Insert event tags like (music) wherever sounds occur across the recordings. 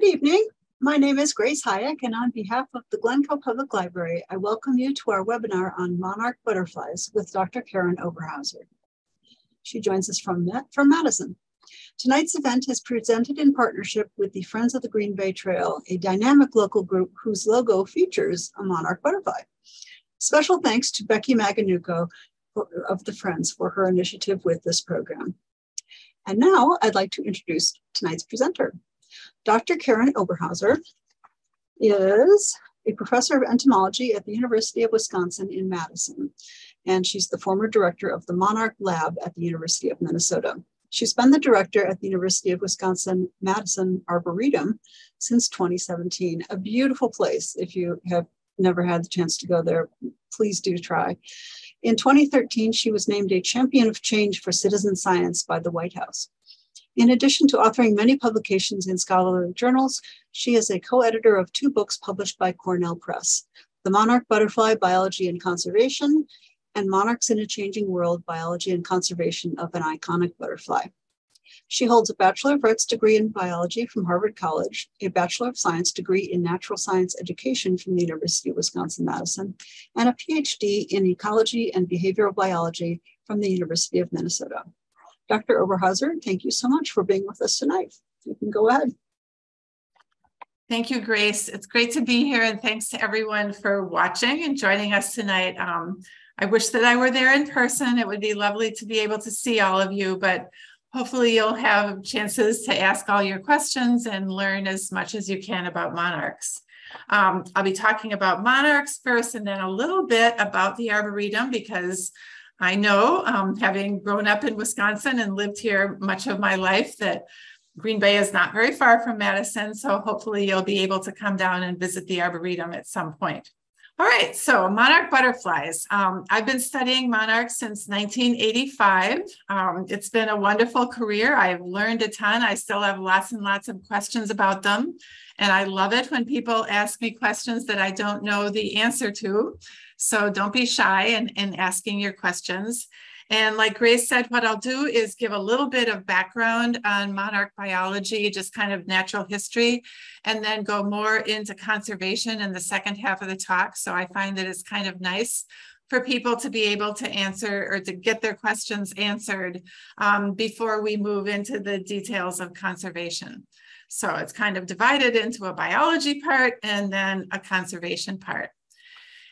Good evening. My name is Grace Hayek, and on behalf of the Glencoe Public Library, I welcome you to our webinar on monarch butterflies with Dr. Karen Oberhauser. She joins us from, from Madison. Tonight's event is presented in partnership with the Friends of the Green Bay Trail, a dynamic local group whose logo features a monarch butterfly. Special thanks to Becky Maganuco of the Friends for her initiative with this program. And now I'd like to introduce tonight's presenter. Dr. Karen Oberhauser is a professor of entomology at the University of Wisconsin in Madison, and she's the former director of the Monarch Lab at the University of Minnesota. She's been the director at the University of Wisconsin Madison Arboretum since 2017, a beautiful place. If you have never had the chance to go there, please do try. In 2013, she was named a champion of change for citizen science by the White House. In addition to authoring many publications in scholarly journals, she is a co-editor of two books published by Cornell Press, The Monarch Butterfly, Biology and Conservation, and Monarchs in a Changing World, Biology and Conservation of an Iconic Butterfly. She holds a Bachelor of Arts degree in biology from Harvard College, a Bachelor of Science degree in natural science education from the University of Wisconsin-Madison, and a PhD in ecology and behavioral biology from the University of Minnesota. Dr. Oberhauser, thank you so much for being with us tonight. You can go ahead. Thank you, Grace. It's great to be here, and thanks to everyone for watching and joining us tonight. Um, I wish that I were there in person. It would be lovely to be able to see all of you, but hopefully you'll have chances to ask all your questions and learn as much as you can about monarchs. Um, I'll be talking about monarchs first and then a little bit about the Arboretum because I know, um, having grown up in Wisconsin and lived here much of my life, that Green Bay is not very far from Madison. So hopefully you'll be able to come down and visit the Arboretum at some point. All right, so monarch butterflies. Um, I've been studying monarchs since 1985. Um, it's been a wonderful career. I've learned a ton. I still have lots and lots of questions about them. And I love it when people ask me questions that I don't know the answer to. So don't be shy in, in asking your questions. And like Grace said, what I'll do is give a little bit of background on monarch biology, just kind of natural history, and then go more into conservation in the second half of the talk. So I find that it's kind of nice for people to be able to answer or to get their questions answered um, before we move into the details of conservation. So it's kind of divided into a biology part and then a conservation part.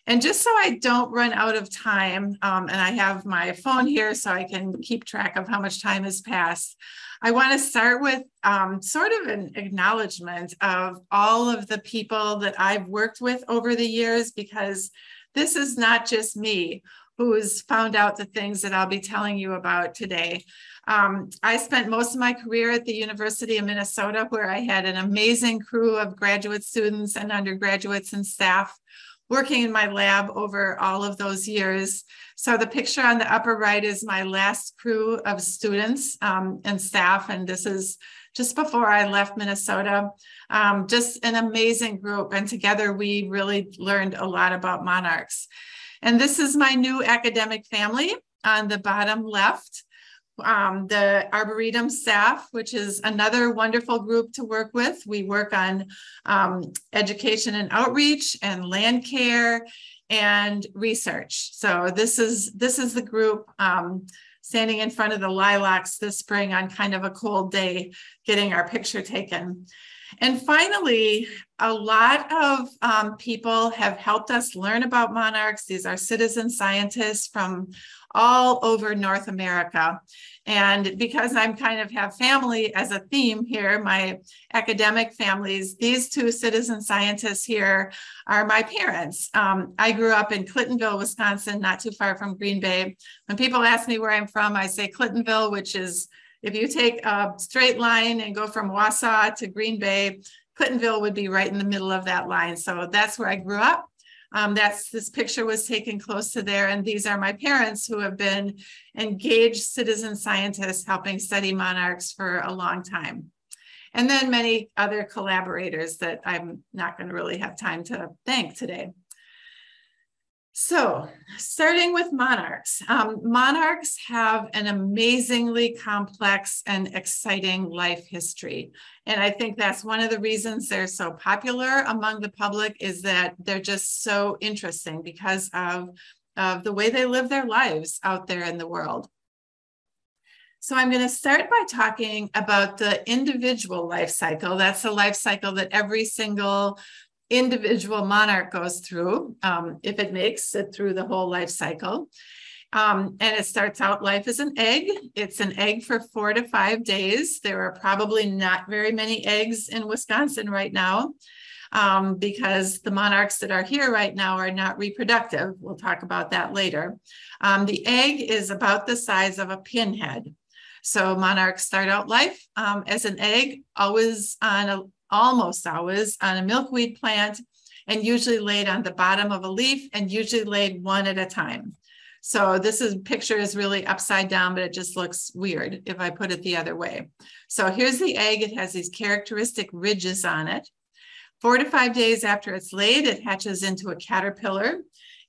And just so I don't run out of time, um, and I have my phone here so I can keep track of how much time has passed, I want to start with um, sort of an acknowledgement of all of the people that I've worked with over the years, because this is not just me who's found out the things that I'll be telling you about today. Um, I spent most of my career at the University of Minnesota, where I had an amazing crew of graduate students and undergraduates and staff working in my lab over all of those years. So the picture on the upper right is my last crew of students um, and staff, and this is just before I left Minnesota. Um, just an amazing group, and together we really learned a lot about monarchs. And this is my new academic family on the bottom left um, the Arboretum staff, which is another wonderful group to work with. We work on um, education and outreach and land care and research. So this is this is the group um, standing in front of the lilacs this spring on kind of a cold day, getting our picture taken. And finally, a lot of um, people have helped us learn about monarchs. These are citizen scientists from all over North America. And because I'm kind of have family as a theme here, my academic families, these two citizen scientists here are my parents. Um, I grew up in Clintonville, Wisconsin, not too far from Green Bay. When people ask me where I'm from, I say Clintonville, which is if you take a straight line and go from Wausau to Green Bay, Clintonville would be right in the middle of that line. So that's where I grew up. Um, that's this picture was taken close to there. And these are my parents who have been engaged citizen scientists helping study monarchs for a long time. And then many other collaborators that I'm not going to really have time to thank today. So, starting with monarchs, um, monarchs have an amazingly complex and exciting life history. And I think that's one of the reasons they're so popular among the public is that they're just so interesting because of, of the way they live their lives out there in the world. So I'm going to start by talking about the individual life cycle. That's the life cycle that every single individual monarch goes through, um, if it makes it through the whole life cycle. Um, and it starts out life as an egg. It's an egg for four to five days. There are probably not very many eggs in Wisconsin right now um, because the monarchs that are here right now are not reproductive. We'll talk about that later. Um, the egg is about the size of a pinhead. So monarchs start out life um, as an egg, always on a almost always on a milkweed plant and usually laid on the bottom of a leaf and usually laid one at a time. So this is picture is really upside down, but it just looks weird if I put it the other way. So here's the egg. It has these characteristic ridges on it. Four to five days after it's laid, it hatches into a caterpillar.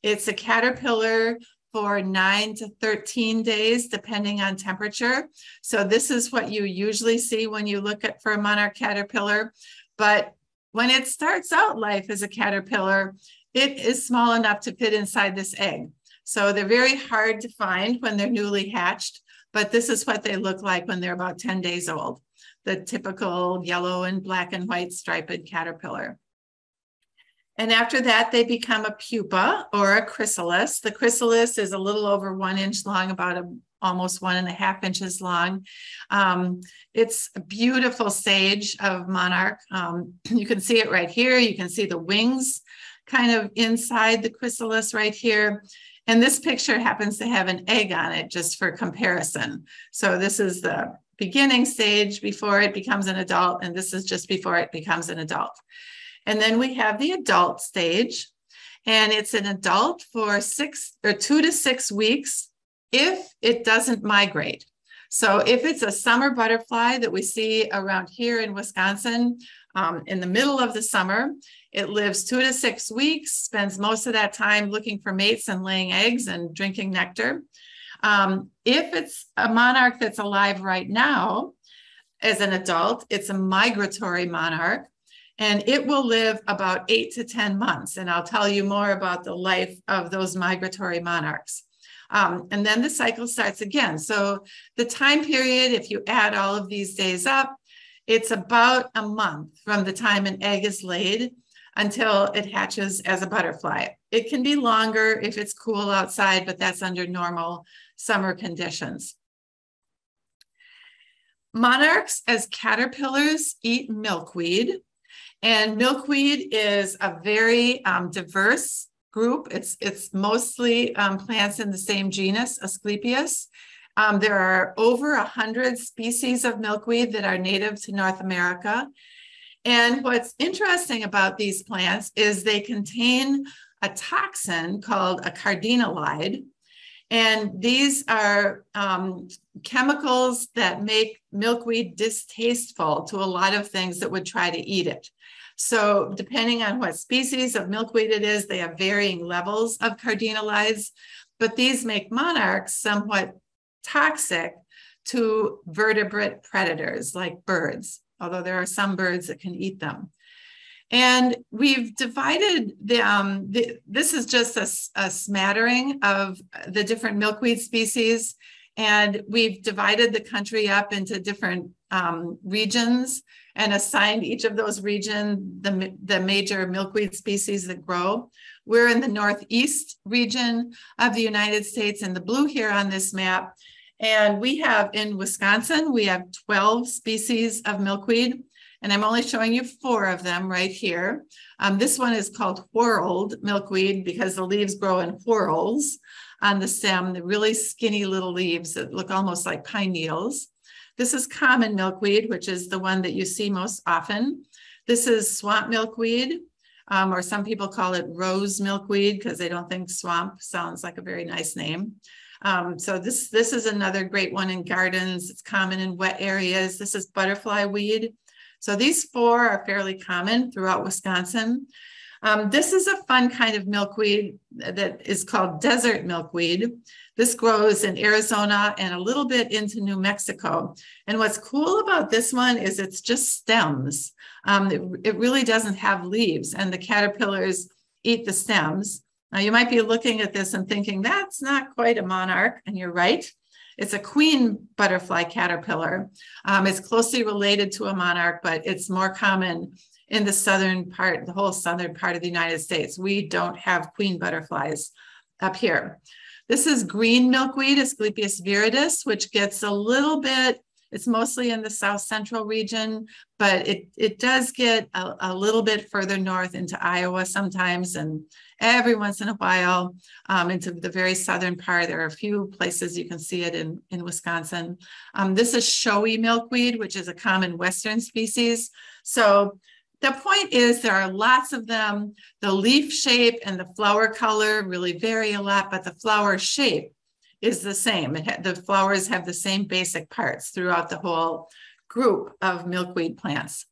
It's a caterpillar for nine to 13 days, depending on temperature. So this is what you usually see when you look at for a monarch caterpillar. But when it starts out life as a caterpillar, it is small enough to fit inside this egg. So they're very hard to find when they're newly hatched, but this is what they look like when they're about 10 days old, the typical yellow and black and white striped caterpillar. And after that, they become a pupa or a chrysalis. The chrysalis is a little over one inch long, about a, almost one and a half inches long. Um, it's a beautiful sage of monarch. Um, (clears throat) you can see it right here. You can see the wings kind of inside the chrysalis right here. And this picture happens to have an egg on it just for comparison. So this is the beginning stage before it becomes an adult, and this is just before it becomes an adult. And then we have the adult stage, and it's an adult for six or two to six weeks if it doesn't migrate. So if it's a summer butterfly that we see around here in Wisconsin um, in the middle of the summer, it lives two to six weeks, spends most of that time looking for mates and laying eggs and drinking nectar. Um, if it's a monarch that's alive right now, as an adult, it's a migratory monarch and it will live about eight to 10 months. And I'll tell you more about the life of those migratory monarchs. Um, and then the cycle starts again. So the time period, if you add all of these days up, it's about a month from the time an egg is laid until it hatches as a butterfly. It can be longer if it's cool outside, but that's under normal summer conditions. Monarchs as caterpillars eat milkweed. And milkweed is a very um, diverse group. It's, it's mostly um, plants in the same genus, Asclepias. Um, there are over 100 species of milkweed that are native to North America. And what's interesting about these plants is they contain a toxin called a cardenolide. And these are um, chemicals that make milkweed distasteful to a lot of things that would try to eat it. So depending on what species of milkweed it is, they have varying levels of cardenolides, but these make monarchs somewhat toxic to vertebrate predators like birds, although there are some birds that can eat them. And we've divided the, um, the this is just a, a, smattering of the different milkweed species. And we've divided the country up into different um, regions and assigned each of those regions the, the major milkweed species that grow. We're in the Northeast region of the United States in the blue here on this map. And we have in Wisconsin, we have 12 species of milkweed. And I'm only showing you four of them right here. Um, this one is called whorled milkweed because the leaves grow in whorls on the stem, the really skinny little leaves that look almost like pine needles. This is common milkweed, which is the one that you see most often. This is swamp milkweed, um, or some people call it rose milkweed because they don't think swamp sounds like a very nice name. Um, so this, this is another great one in gardens. It's common in wet areas. This is butterfly weed. So these four are fairly common throughout Wisconsin. Um, this is a fun kind of milkweed that is called desert milkweed. This grows in Arizona and a little bit into New Mexico. And what's cool about this one is it's just stems. Um, it, it really doesn't have leaves and the caterpillars eat the stems. Now you might be looking at this and thinking that's not quite a monarch and you're right. It's a queen butterfly caterpillar. Um, it's closely related to a monarch, but it's more common in the southern part, the whole southern part of the United States. We don't have queen butterflies up here. This is green milkweed, Asclepias viridis, which gets a little bit, it's mostly in the south central region, but it, it does get a, a little bit further north into Iowa sometimes and every once in a while um, into the very southern part. There are a few places you can see it in, in Wisconsin. Um, this is showy milkweed, which is a common western species. So the point is there are lots of them. The leaf shape and the flower color really vary a lot, but the flower shape is the same. the flowers have the same basic parts throughout the whole group of milkweed plants.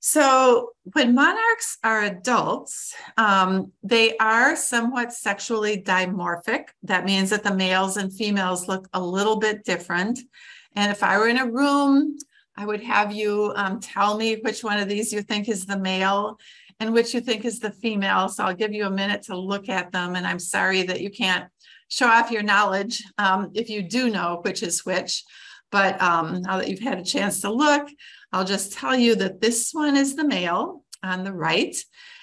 So when monarchs are adults, um, they are somewhat sexually dimorphic. That means that the males and females look a little bit different. And if I were in a room I would have you um, tell me which one of these you think is the male and which you think is the female. So I'll give you a minute to look at them. And I'm sorry that you can't show off your knowledge um, if you do know which is which. But um, now that you've had a chance to look, I'll just tell you that this one is the male on the right.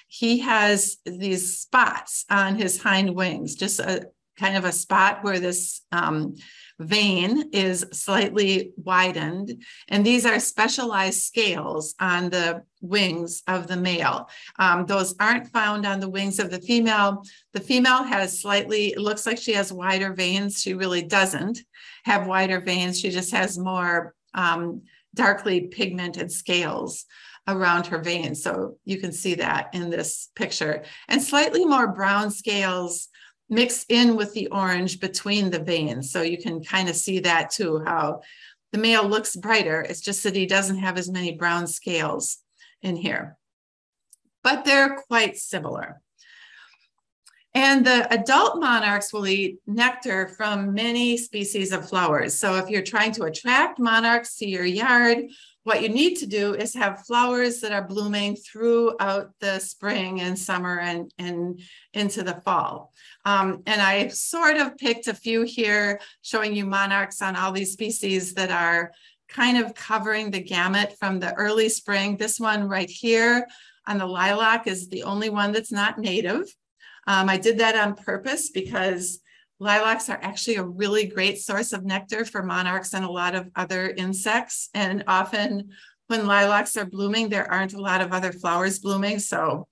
He has these spots on his hind wings, just a kind of a spot where this um, vein is slightly widened. And these are specialized scales on the wings of the male. Um, those aren't found on the wings of the female. The female has slightly, it looks like she has wider veins. She really doesn't have wider veins. She just has more um, darkly pigmented scales around her veins. So you can see that in this picture. And slightly more brown scales mix in with the orange between the veins. So you can kind of see that too, how the male looks brighter. It's just that he doesn't have as many brown scales in here. But they're quite similar. And the adult monarchs will eat nectar from many species of flowers. So if you're trying to attract monarchs to your yard, what you need to do is have flowers that are blooming throughout the spring and summer and, and into the fall. Um, and I sort of picked a few here showing you monarchs on all these species that are kind of covering the gamut from the early spring. This one right here on the lilac is the only one that's not native. Um, I did that on purpose because Lilacs are actually a really great source of nectar for monarchs and a lot of other insects. And often when lilacs are blooming, there aren't a lot of other flowers blooming. So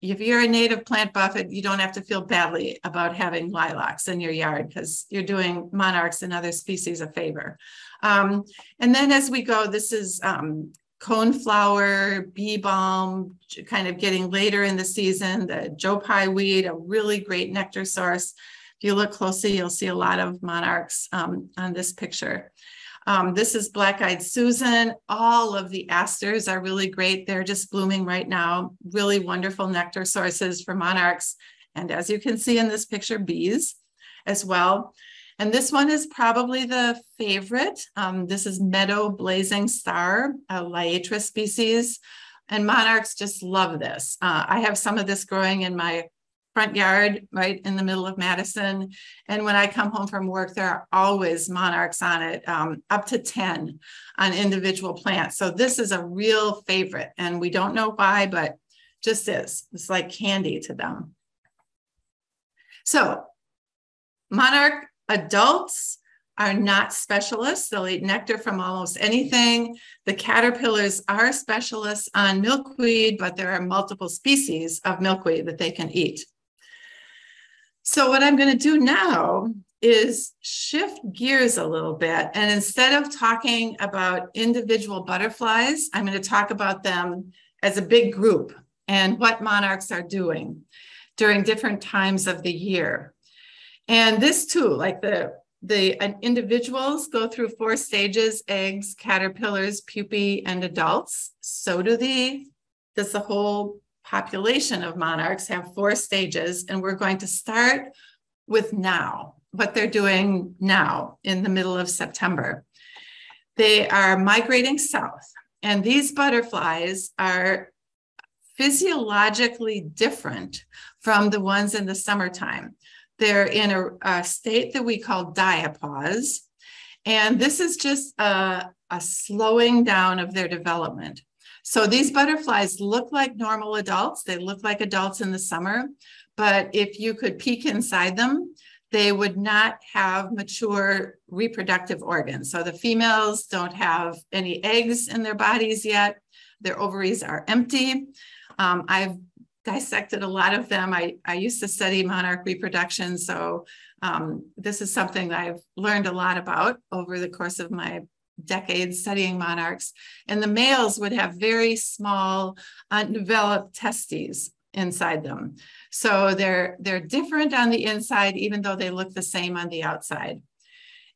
if you're a native plant buff, you don't have to feel badly about having lilacs in your yard because you're doing monarchs and other species a favor. Um, and then as we go, this is um, coneflower, bee balm, kind of getting later in the season, the Joe Pye weed, a really great nectar source. If you look closely, you'll see a lot of monarchs um, on this picture. Um, this is black-eyed Susan. All of the asters are really great. They're just blooming right now. Really wonderful nectar sources for monarchs. And as you can see in this picture, bees as well. And this one is probably the favorite. Um, this is meadow blazing star, a Liatris species. And monarchs just love this. Uh, I have some of this growing in my front yard right in the middle of Madison. And when I come home from work, there are always monarchs on it, um, up to 10 on individual plants. So this is a real favorite. And we don't know why, but just is. It's like candy to them. So monarch adults are not specialists. They'll eat nectar from almost anything. The caterpillars are specialists on milkweed, but there are multiple species of milkweed that they can eat. So what I'm going to do now is shift gears a little bit. And instead of talking about individual butterflies, I'm going to talk about them as a big group and what monarchs are doing during different times of the year. And this too, like the the individuals go through four stages eggs, caterpillars, pupae, and adults. So do the does the whole population of monarchs have four stages. And we're going to start with now, what they're doing now in the middle of September. They are migrating south, and these butterflies are physiologically different from the ones in the summertime. They're in a, a state that we call diapause, and this is just a, a slowing down of their development. So these butterflies look like normal adults. They look like adults in the summer, but if you could peek inside them, they would not have mature reproductive organs. So the females don't have any eggs in their bodies yet. Their ovaries are empty. Um, I've dissected a lot of them. I, I used to study monarch reproduction. So um, this is something that I've learned a lot about over the course of my decades studying monarchs. And the males would have very small, undeveloped testes inside them. So they're they're different on the inside, even though they look the same on the outside.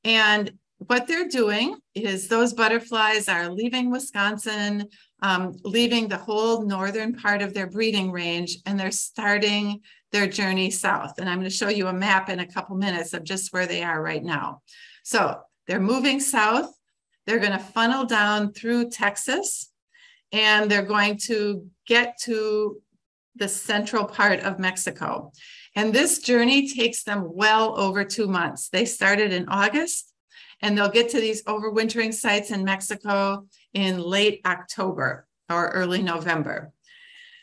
And what they're doing is those butterflies are leaving Wisconsin, um, leaving the whole northern part of their breeding range, and they're starting their journey south. And I'm going to show you a map in a couple minutes of just where they are right now. So they're moving south. They're going to funnel down through Texas, and they're going to get to the central part of Mexico. And this journey takes them well over two months. They started in August and they'll get to these overwintering sites in Mexico in late October or early November.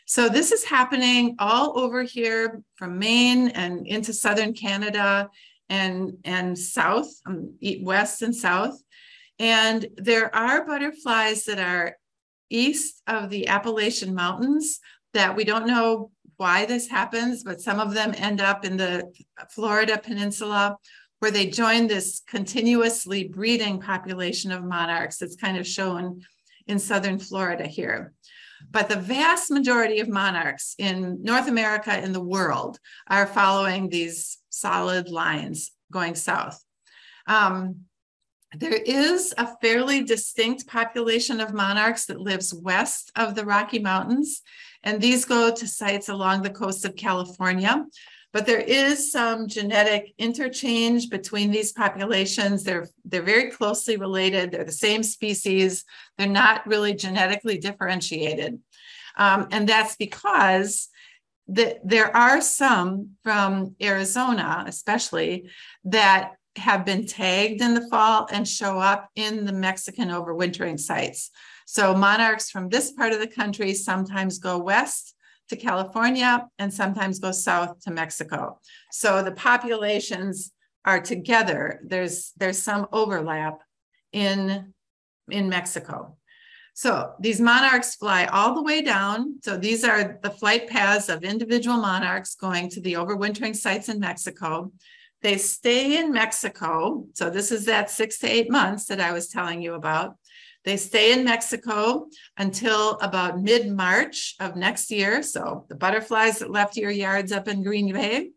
So this is happening all over here from Maine and into southern Canada and, and south, um, west and south. And there are butterflies that are east of the Appalachian Mountains that we don't know why this happens, but some of them end up in the Florida Peninsula where they join this continuously breeding population of monarchs that's kind of shown in southern Florida here. But the vast majority of monarchs in North America and the world are following these solid lines going south. Um, there is a fairly distinct population of monarchs that lives west of the Rocky Mountains, and these go to sites along the coast of California. But there is some genetic interchange between these populations. They're, they're very closely related. They're the same species. They're not really genetically differentiated. Um, and that's because the, there are some from Arizona, especially, that have been tagged in the fall and show up in the Mexican overwintering sites. So monarchs from this part of the country sometimes go west to California and sometimes go south to Mexico. So the populations are together. There's there's some overlap in in Mexico. So these monarchs fly all the way down. So these are the flight paths of individual monarchs going to the overwintering sites in Mexico. They stay in Mexico. So this is that six to eight months that I was telling you about. They stay in Mexico until about mid March of next year. So the butterflies that left your yards up in Green Bay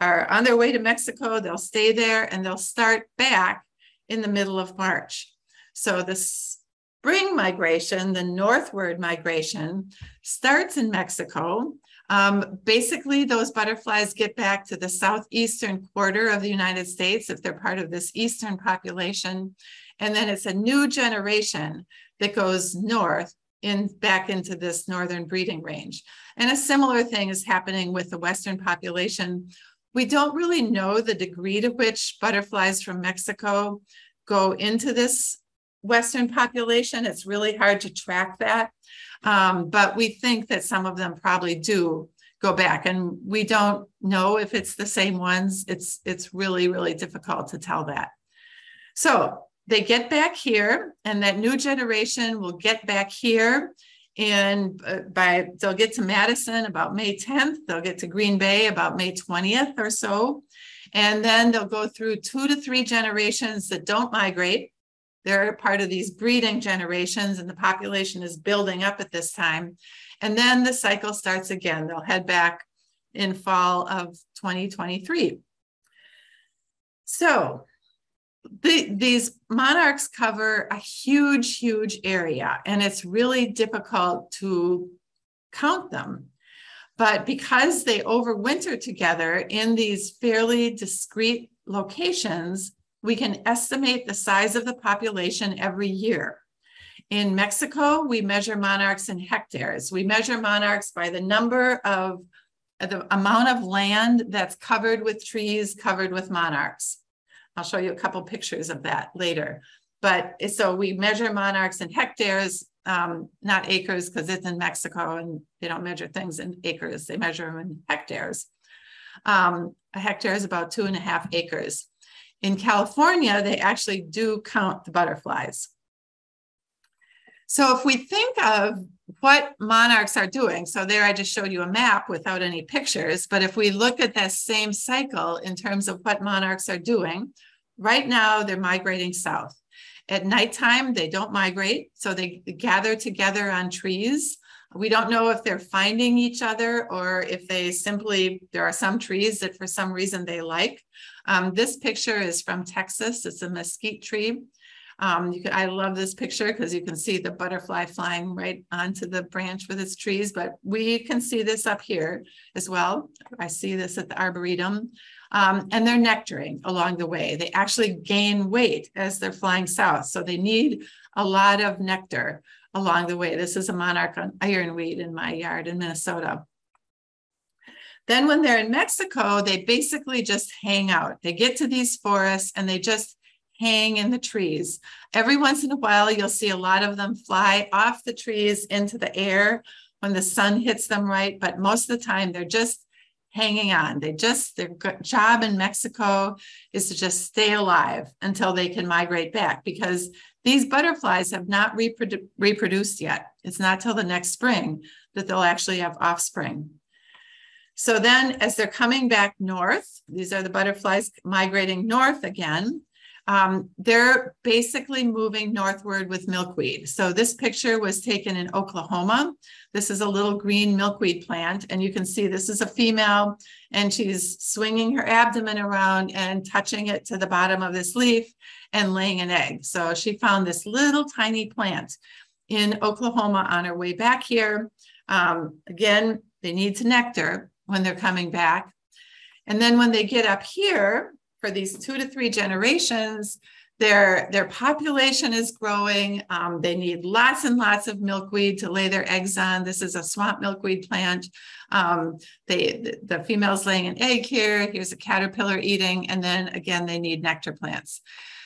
are on their way to Mexico. They'll stay there and they'll start back in the middle of March. So the spring migration, the northward migration, starts in Mexico. Um, basically, those butterflies get back to the southeastern quarter of the United States if they're part of this eastern population. And then it's a new generation that goes north in back into this northern breeding range. And a similar thing is happening with the Western population. We don't really know the degree to which butterflies from Mexico go into this Western population. It's really hard to track that. Um, but we think that some of them probably do go back and we don't know if it's the same ones. It's, it's really, really difficult to tell that. So they get back here and that new generation will get back here. And uh, by they'll get to madison about may 10th they'll get to green bay about may 20th or so. And then they'll go through two to three generations that don't migrate. They're part of these breeding generations and the population is building up at this time. And then the cycle starts again. They'll head back in fall of 2023 so the, these monarchs cover a huge, huge area, and it's really difficult to count them. But because they overwinter together in these fairly discrete locations, we can estimate the size of the population every year. In Mexico, we measure monarchs in hectares. We measure monarchs by the number of the amount of land that's covered with trees, covered with monarchs. I'll show you a couple pictures of that later. But so we measure monarchs in hectares, um, not acres, because it's in Mexico and they don't measure things in acres. They measure them in hectares. Um, a hectare is about two and a half acres. In California, they actually do count the butterflies. So if we think of what monarchs are doing, so there I just showed you a map without any pictures, but if we look at that same cycle in terms of what monarchs are doing, right now they're migrating south. At nighttime, they don't migrate, so they gather together on trees. We don't know if they're finding each other or if they simply, there are some trees that for some reason they like. Um, this picture is from Texas. It's a mesquite tree. Um, you I love this picture because you can see the butterfly flying right onto the branch with its trees, but we can see this up here as well. I see this at the Arboretum. Um, and they're nectaring along the way. They actually gain weight as they're flying south. So they need a lot of nectar along the way. This is a monarch on ironweed in my yard in Minnesota. Then when they're in Mexico, they basically just hang out. They get to these forests and they just hang in the trees. Every once in a while, you'll see a lot of them fly off the trees into the air when the sun hits them right. But most of the time, they're just hanging on. They just, their job in Mexico is to just stay alive until they can migrate back because these butterflies have not reprodu reproduced yet. It's not till the next spring that they'll actually have offspring. So then as they're coming back north, these are the butterflies migrating north again, um, they're basically moving northward with milkweed. So this picture was taken in Oklahoma. This is a little green milkweed plant, and you can see this is a female, and she's swinging her abdomen around and touching it to the bottom of this leaf and laying an egg. So she found this little tiny plant in Oklahoma on her way back here. Um, again, they need to nectar when they're coming back. And then when they get up here, for these two to three generations, their, their population is growing. Um, they need lots and lots of milkweed to lay their eggs on. This is a swamp milkweed plant. Um, they, the, female's laying an egg here. Here's a caterpillar eating. And then again, they need nectar plants.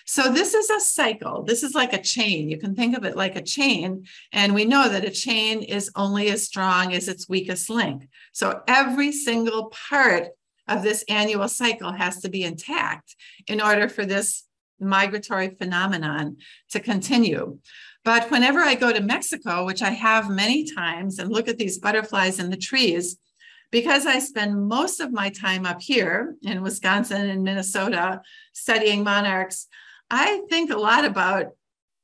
So this is a cycle. This is like a chain. You can think of it like a chain. And we know that a chain is only as strong as its weakest link. So every single part of this annual cycle has to be intact in order for this migratory phenomenon to continue. But whenever I go to Mexico, which I have many times, and look at these butterflies in the trees, because I spend most of my time up here in Wisconsin and Minnesota studying monarchs, I think a lot about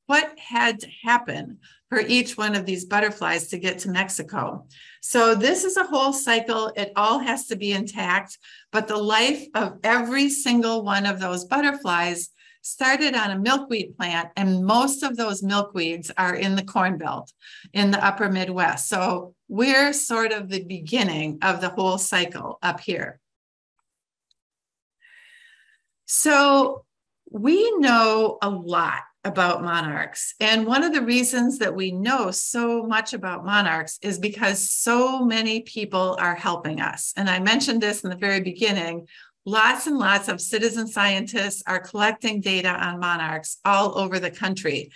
what had to happen for each one of these butterflies to get to Mexico. So this is a whole cycle. It all has to be intact, but the life of every single one of those butterflies started on a milkweed plant, and most of those milkweeds are in the Corn Belt in the upper Midwest. So we're sort of the beginning of the whole cycle up here. So we know a lot about monarchs. And one of the reasons that we know so much about monarchs is because so many people are helping us. And I mentioned this in the very beginning. Lots and lots of citizen scientists are collecting data on monarchs all over the country.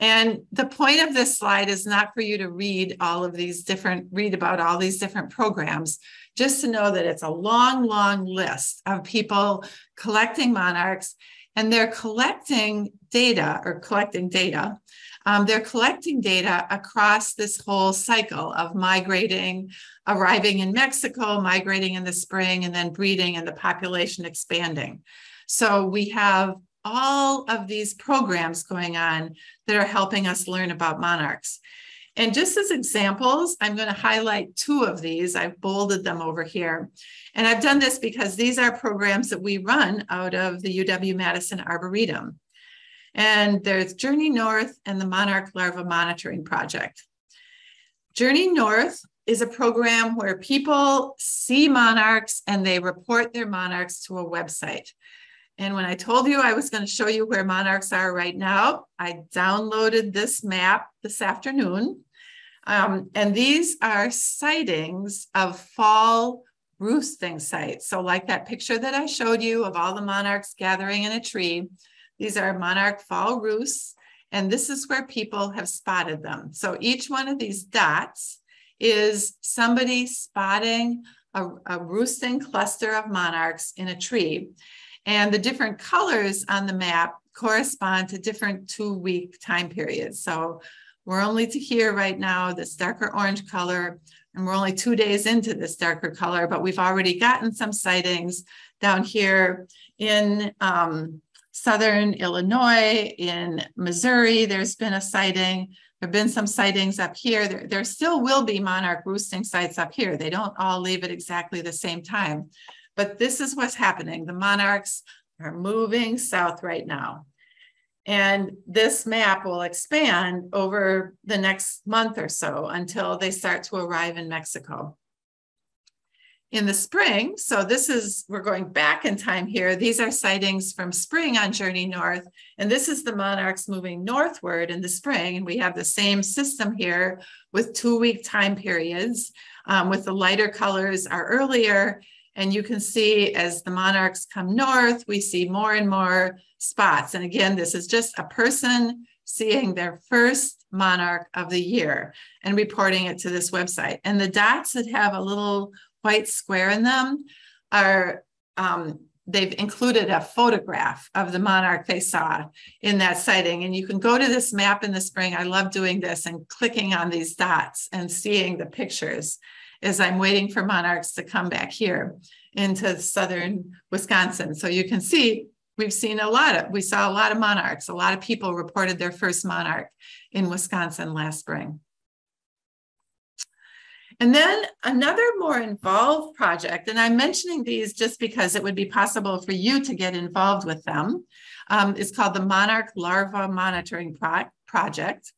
And the point of this slide is not for you to read all of these different, read about all these different programs, just to know that it's a long, long list of people collecting monarchs and they're collecting data or collecting data. Um, they're collecting data across this whole cycle of migrating, arriving in Mexico, migrating in the spring, and then breeding and the population expanding. So we have all of these programs going on that are helping us learn about monarchs. And just as examples, I'm going to highlight two of these. I've bolded them over here. And I've done this because these are programs that we run out of the UW-Madison Arboretum. And there's Journey North and the Monarch Larva Monitoring Project. Journey North is a program where people see monarchs and they report their monarchs to a website. And when I told you I was going to show you where monarchs are right now, I downloaded this map this afternoon. Um, and these are sightings of fall roosting sites. So like that picture that I showed you of all the monarchs gathering in a tree, these are monarch fall roosts. And this is where people have spotted them. So each one of these dots is somebody spotting a, a roosting cluster of monarchs in a tree. And the different colors on the map correspond to different two week time periods. So we're only to here right now, this darker orange color, and we're only two days into this darker color, but we've already gotten some sightings down here in um, Southern Illinois, in Missouri, there's been a sighting. There have been some sightings up here. There, there still will be monarch roosting sites up here. They don't all leave at exactly the same time. But this is what's happening. The monarchs are moving south right now. And this map will expand over the next month or so until they start to arrive in Mexico. In the spring, so this is, we're going back in time here. These are sightings from spring on Journey North. And this is the monarchs moving northward in the spring. And we have the same system here with two week time periods um, with the lighter colors are earlier and you can see as the monarchs come north, we see more and more spots. And again, this is just a person seeing their first monarch of the year and reporting it to this website. And the dots that have a little white square in them are, um, they've included a photograph of the monarch they saw in that sighting. And you can go to this map in the spring. I love doing this and clicking on these dots and seeing the pictures as I'm waiting for monarchs to come back here into southern Wisconsin. So you can see we've seen a lot of, we saw a lot of monarchs. A lot of people reported their first monarch in Wisconsin last spring. And then another more involved project, and I'm mentioning these just because it would be possible for you to get involved with them, um, is called the Monarch Larva Monitoring Pro Project.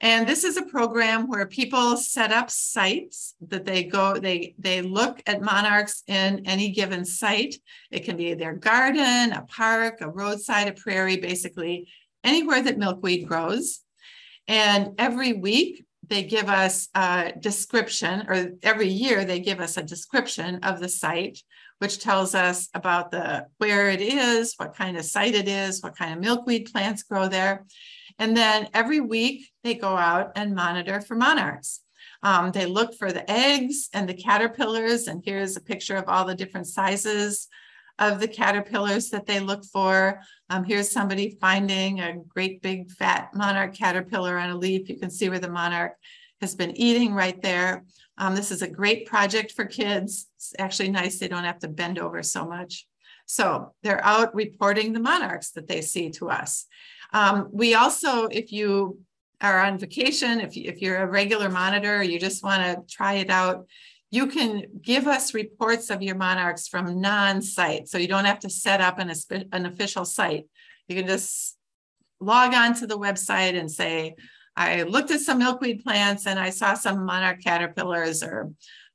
And this is a program where people set up sites that they go, they, they look at monarchs in any given site. It can be their garden, a park, a roadside, a prairie, basically anywhere that milkweed grows. And every week they give us a description, or every year they give us a description of the site, which tells us about the where it is, what kind of site it is, what kind of milkweed plants grow there. And then every week they go out and monitor for monarchs. Um, they look for the eggs and the caterpillars. And here's a picture of all the different sizes of the caterpillars that they look for. Um, here's somebody finding a great big fat monarch caterpillar on a leaf. You can see where the monarch has been eating right there. Um, this is a great project for kids. It's actually nice. They don't have to bend over so much. So they're out reporting the monarchs that they see to us. Um, we also, if you are on vacation, if, you, if you're a regular monitor, you just want to try it out, you can give us reports of your monarchs from non-site. So you don't have to set up an, an official site. You can just log on to the website and say, I looked at some milkweed plants and I saw some monarch caterpillars or,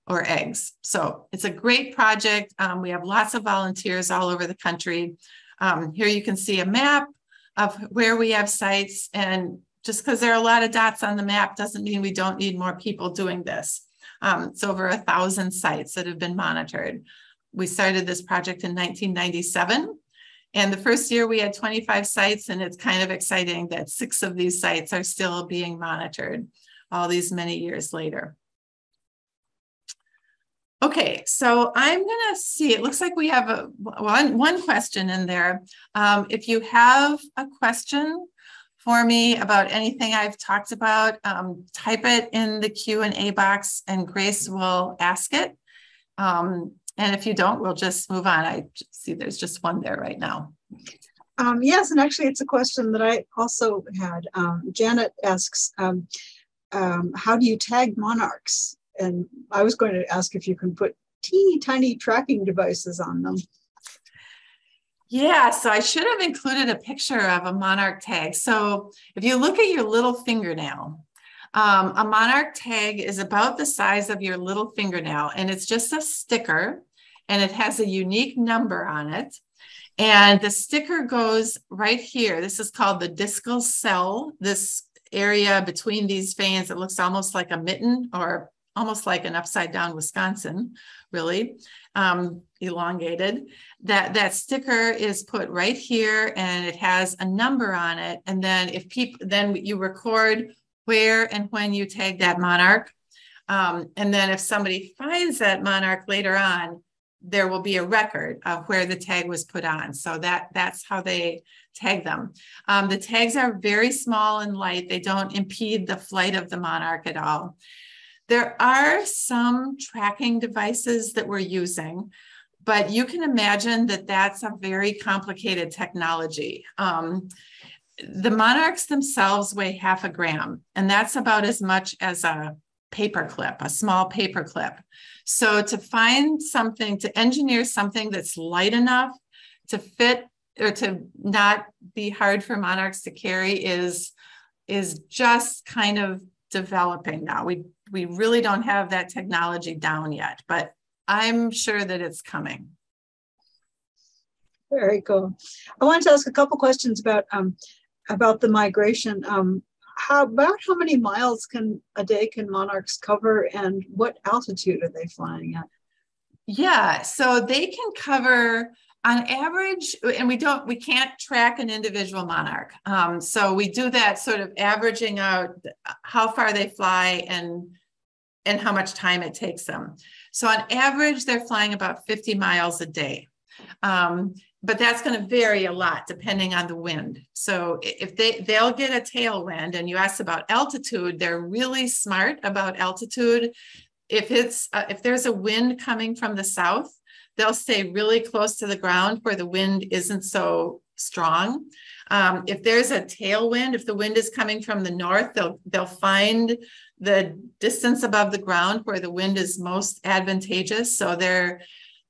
or eggs. So it's a great project. Um, we have lots of volunteers all over the country. Um, here you can see a map of where we have sites. And just because there are a lot of dots on the map doesn't mean we don't need more people doing this. Um, it's over a thousand sites that have been monitored. We started this project in 1997. And the first year we had 25 sites, and it's kind of exciting that six of these sites are still being monitored all these many years later. Okay, so I'm going to see, it looks like we have a, one, one question in there. Um, if you have a question for me about anything I've talked about, um, type it in the Q&A box and Grace will ask it. Um, and if you don't, we'll just move on. I see there's just one there right now. Um, yes, and actually it's a question that I also had. Um, Janet asks, um, how do you tag monarchs? And I was going to ask if you can put teeny tiny tracking devices on them. Yeah, so I should have included a picture of a monarch tag. So if you look at your little fingernail, Um, a monarch tag is about the size of your little fingernail, and it's just a sticker, and it has a unique number on it. And the sticker goes right here. This is called the discal cell, this area between these veins. It looks almost like a mitten or almost like an upside down Wisconsin, really um, elongated. That that sticker is put right here, and it has a number on it. And then if people, then you record where and when you tag that monarch. Um, and then if somebody finds that monarch later on, there will be a record of where the tag was put on. So that that's how they tag them. Um, the tags are very small and light. They don't impede the flight of the monarch at all. There are some tracking devices that we're using, but you can imagine that that's a very complicated technology. Um, the monarchs themselves weigh half a gram, and that's about as much as a paperclip, a small paperclip. So to find something, to engineer something that's light enough to fit or to not be hard for monarchs to carry is, is just kind of developing now. We, we really don't have that technology down yet, but I'm sure that it's coming. Very cool. I wanted to ask a couple questions about um, about the migration. Um, how about how many miles can a day can monarchs cover and what altitude are they flying at? Yeah, so they can cover on average, and we don't, we can't track an individual monarch. Um, so we do that sort of averaging out how far they fly and and how much time it takes them. So on average, they're flying about 50 miles a day. Um, but that's going to vary a lot depending on the wind. So if they they'll get a tailwind, and you asked about altitude, they're really smart about altitude. If it's uh, if there's a wind coming from the south, they'll stay really close to the ground where the wind isn't so strong. Um, if there's a tailwind, if the wind is coming from the north, they'll they'll find the distance above the ground where the wind is most advantageous. So they're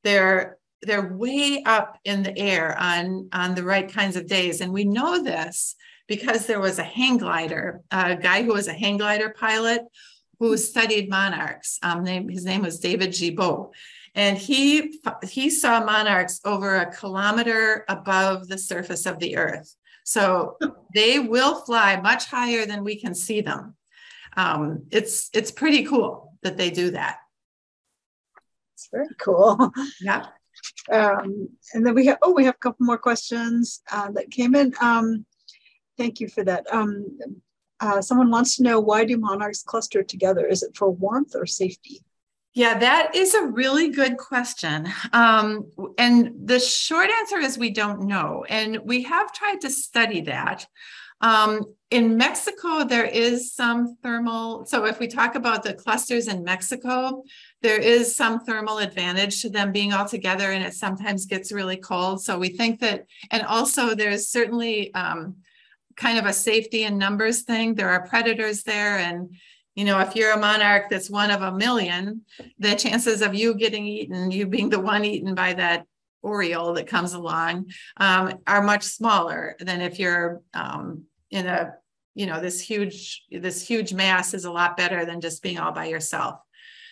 they're they're way up in the air on, on the right kinds of days. And we know this because there was a hang glider, a guy who was a hang glider pilot who studied monarchs. Um, name, his name was David Gibo. And he, he saw monarchs over a kilometer above the surface of the earth. So they will fly much higher than we can see them. Um, it's, it's pretty cool that they do that. It's very cool. (laughs) Yeah. Um, and then we have, oh, we have a couple more questions uh, that came in. Um, thank you for that. Um, uh, someone wants to know why do monarchs cluster together? Is it for warmth or safety? Yeah, that is a really good question. Um, and the short answer is we don't know. And we have tried to study that. Um, in Mexico, there is some thermal. So, if we talk about the clusters in Mexico, there is some thermal advantage to them being all together, and it sometimes gets really cold. So, we think that, and also there's certainly um, kind of a safety in numbers thing. There are predators there, and you know, if you're a monarch that's one of a million, the chances of you getting eaten, you being the one eaten by that oriole that comes along um, are much smaller than if you're um, in a you know this huge this huge mass is a lot better than just being all by yourself.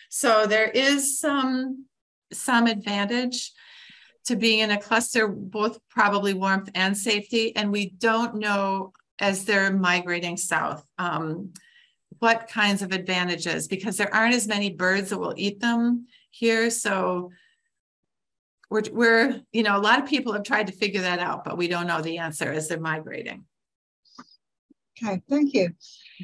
So there is some some advantage to being in a cluster both probably warmth and safety and we don't know as they're migrating south um, what kinds of advantages because there aren't as many birds that will eat them here. So we're, we're you know a lot of people have tried to figure that out but we don't know the answer as they're migrating Okay, thank you.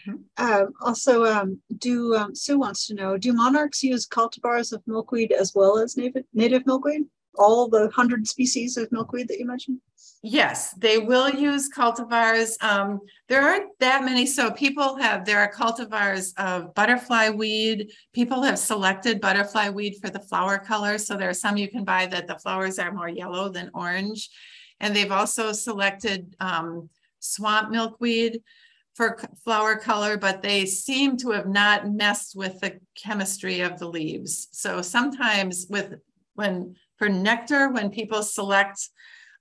Mm-hmm. Uh, also, um, do um, Sue wants to know: Do monarchs use cultivars of milkweed as well as native native milkweed? All the hundred species of milkweed that you mentioned. Yes, they will use cultivars. Um, there aren't that many, so people have. There are cultivars of butterfly weed. People have selected butterfly weed for the flower color, so there are some you can buy that the flowers are more yellow than orange, and they've also selected um, swamp milkweed for flower color, but they seem to have not messed with the chemistry of the leaves. So sometimes with when for nectar, when people select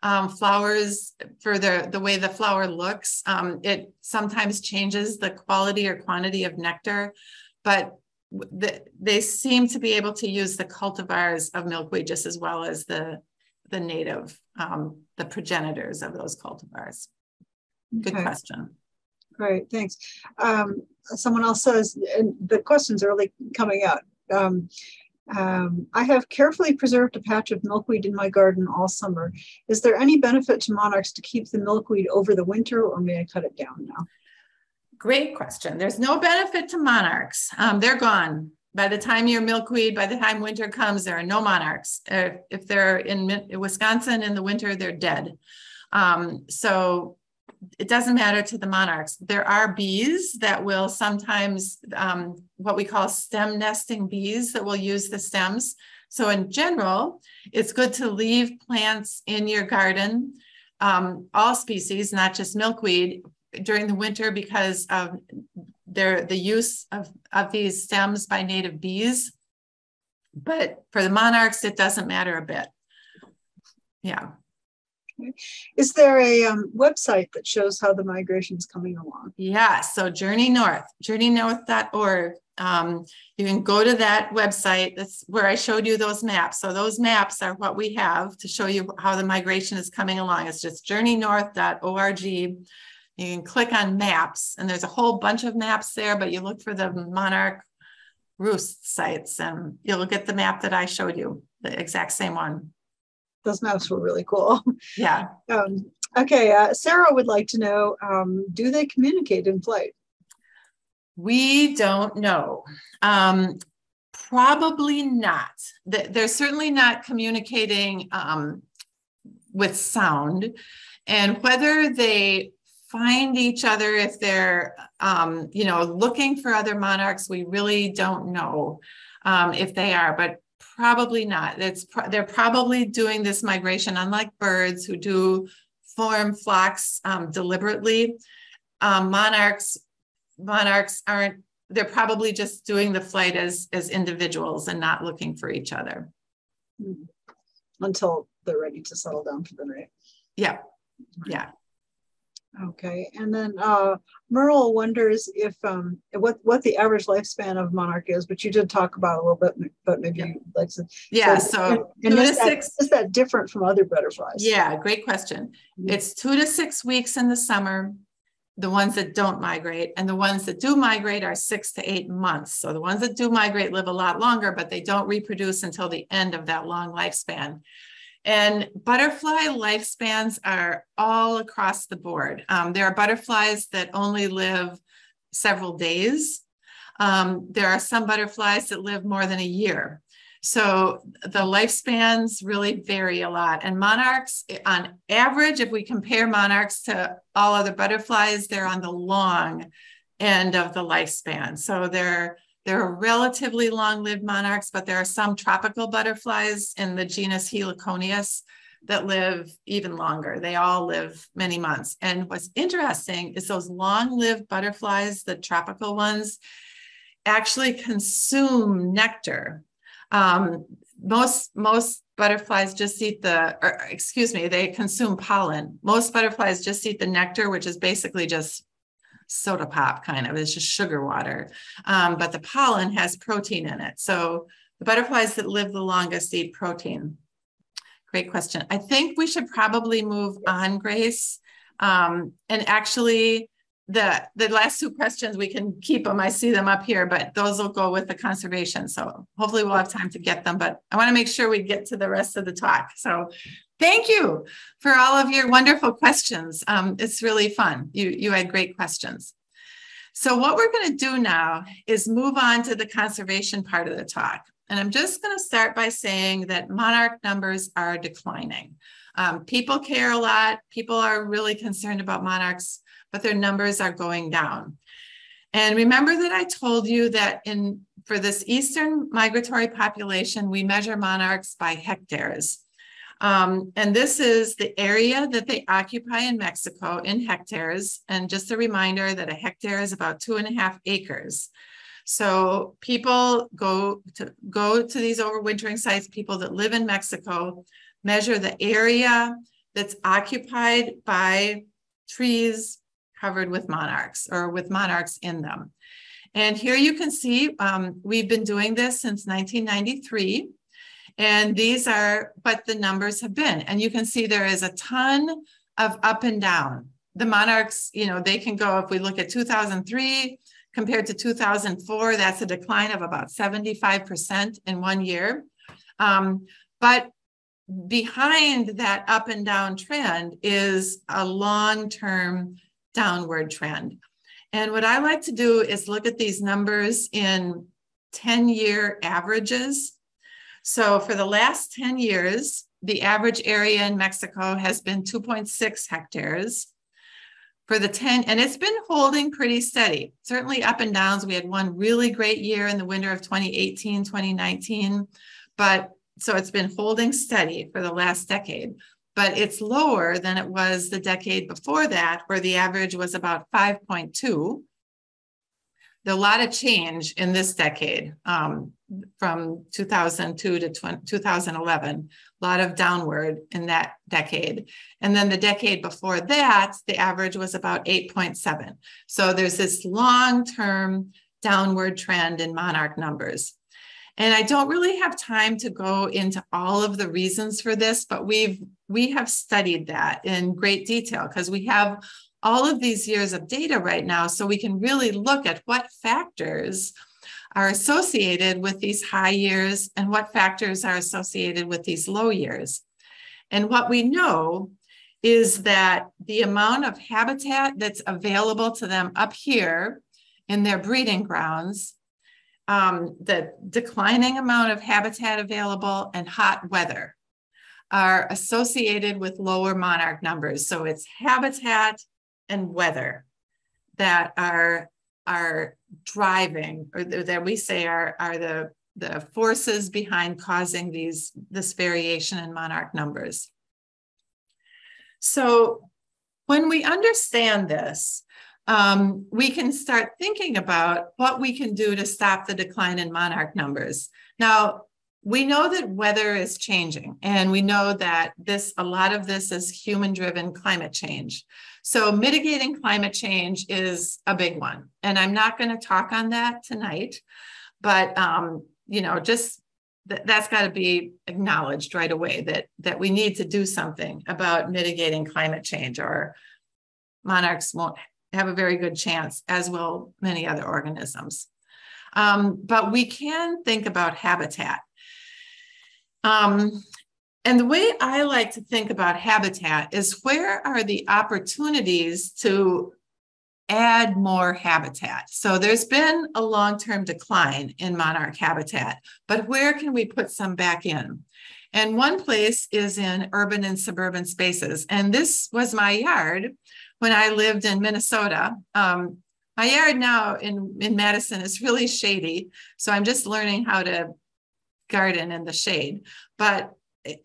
um, flowers for the, the way the flower looks. Um, it sometimes changes the quality or quantity of nectar, but the, they seem to be able to use the cultivars of milkweed just as well as the, the native, um, the progenitors of those cultivars. Good okay. question. Great, thanks. Um, someone else says, and the questions are really coming out. Um, um, I have carefully preserved a patch of milkweed in my garden all summer. Is there any benefit to monarchs to keep the milkweed over the winter or may I cut it down now? Great question. There's no benefit to monarchs. Um, they're gone. By the time your milkweed, by the time winter comes, there are no monarchs. If they're in Wisconsin in the winter, they're dead. Um, so it doesn't matter to the monarchs. There are bees that will sometimes, um, what we call stem nesting bees that will use the stems. So in general, it's good to leave plants in your garden, um, all species, not just milkweed, during the winter because of their the use of, of these stems by native bees. But for the monarchs, it doesn't matter a bit. Yeah. Is there a um, website that shows how the migration is coming along? Yeah, so Journey North, journeynorth.org. Um, you can go to that website. That's where I showed you those maps. So those maps are what we have to show you how the migration is coming along. It's just journeynorth.org. You can click on maps, and there's a whole bunch of maps there, but you look for the monarch roost sites, and you'll get the map that I showed you, the exact same one those maps were really cool. Yeah. (laughs) Um, okay, uh, Sarah would like to know, um, do they communicate in flight? We don't know. Um, probably not. They're certainly not communicating um, with sound. And whether they find each other if they're, um, you know, looking for other monarchs, we really don't know um, if they are. But Probably not. It's pro- they're probably doing this migration, unlike birds who do form flocks um, deliberately. Um, monarchs, monarchs aren't. They're probably just doing the flight as as individuals and not looking for each other mm-hmm. until they're ready to settle down for the night. Yeah, yeah. Okay, and then uh, Merle wonders if um, what what the average lifespan of monarch is, but you did talk about a little bit, but maybe yeah. like to, yeah. So, so and, and is, that, six, is that different from other butterflies? Yeah, great question. Mm-hmm. It's two to six weeks in the summer. The ones that don't migrate, and the ones that do migrate are six to eight months. So the ones that do migrate live a lot longer, but they don't reproduce until the end of that long lifespan. And butterfly lifespans are all across the board. Um, there are butterflies that only live several days. Um, there are some butterflies that live more than a year. So the lifespans really vary a lot. And monarchs, on average, if we compare monarchs to all other butterflies, they're on the long end of the lifespan. So they're there are relatively long-lived monarchs, but there are some tropical butterflies in the genus Heliconius that live even longer. They all live many months. And what's interesting is those long-lived butterflies, the tropical ones, actually consume nectar. Um, most most butterflies just eat the, or, excuse me, they consume pollen. Most butterflies just eat the nectar, which is basically just soda pop kind of it's just sugar water. Um, but the pollen has protein in it. So the butterflies that live the longest eat protein. Great question. I think we should probably move on grace. Um, and actually the the last two questions we can keep them i see them up here but those will go with the conservation so hopefully we'll have time to get them but i want to make sure we get to the rest of the talk so Thank you for all of your wonderful questions. Um, it's really fun. You, you had great questions. So what we're going to do now is move on to the conservation part of the talk. And I'm just going to start by saying that monarch numbers are declining. Um, people care a lot. People are really concerned about monarchs, but their numbers are going down. And remember that I told you that in for this eastern migratory population, we measure monarchs by hectares. Um, and this is the area that they occupy in Mexico in hectares. And just a reminder that a hectare is about two and a half acres. So people go to go to these overwintering sites, people that live in Mexico, measure the area that's occupied by trees covered with monarchs or with monarchs in them. And here you can see um, we've been doing this since 1993. And these are what the numbers have been. And you can see there is a ton of up and down. The monarchs, you know, they can go, if we look at 2003 compared to 2004, that's a decline of about 75% in one year. Um, but behind that up and down trend is a long term downward trend. And what I like to do is look at these numbers in 10 year averages. So for the last 10 years, the average area in Mexico has been 2.6 hectares. For the 10, and it's been holding pretty steady, certainly up and downs. We had one really great year in the winter of 2018, 2019, but so it's been holding steady for the last decade, but it's lower than it was the decade before that, where the average was about 5.2. There's a lot of change in this decade um, from 2002 to 2011, a lot of downward in that decade. And then the decade before that, the average was about 8.7. So there's this long term downward trend in monarch numbers. And I don't really have time to go into all of the reasons for this, but we've we have studied that in great detail because we have all of these years of data right now so we can really look at what factors are associated with these high years and what factors are associated with these low years. And what we know is that the amount of habitat that's available to them up here in their breeding grounds um, the declining amount of habitat available and hot weather are associated with lower monarch numbers. So it's habitat and weather that are are driving or that we say are, are the, the forces behind causing these this variation in monarch numbers. So when we understand this, um, we can start thinking about what we can do to stop the decline in monarch numbers. Now, we know that weather is changing, and we know that this a lot of this is human-driven climate change. So mitigating climate change is a big one, and I'm not going to talk on that tonight, but um, you know, just th- that's got to be acknowledged right away that that we need to do something about mitigating climate change, or monarchs won't have a very good chance, as will many other organisms. Um, but we can think about habitat. Um, and the way I like to think about habitat is where are the opportunities to add more habitat? So there's been a long term decline in monarch habitat, but where can we put some back in? And one place is in urban and suburban spaces. And this was my yard when I lived in Minnesota. Um, my yard now in, in Madison is really shady. So I'm just learning how to garden in the shade. But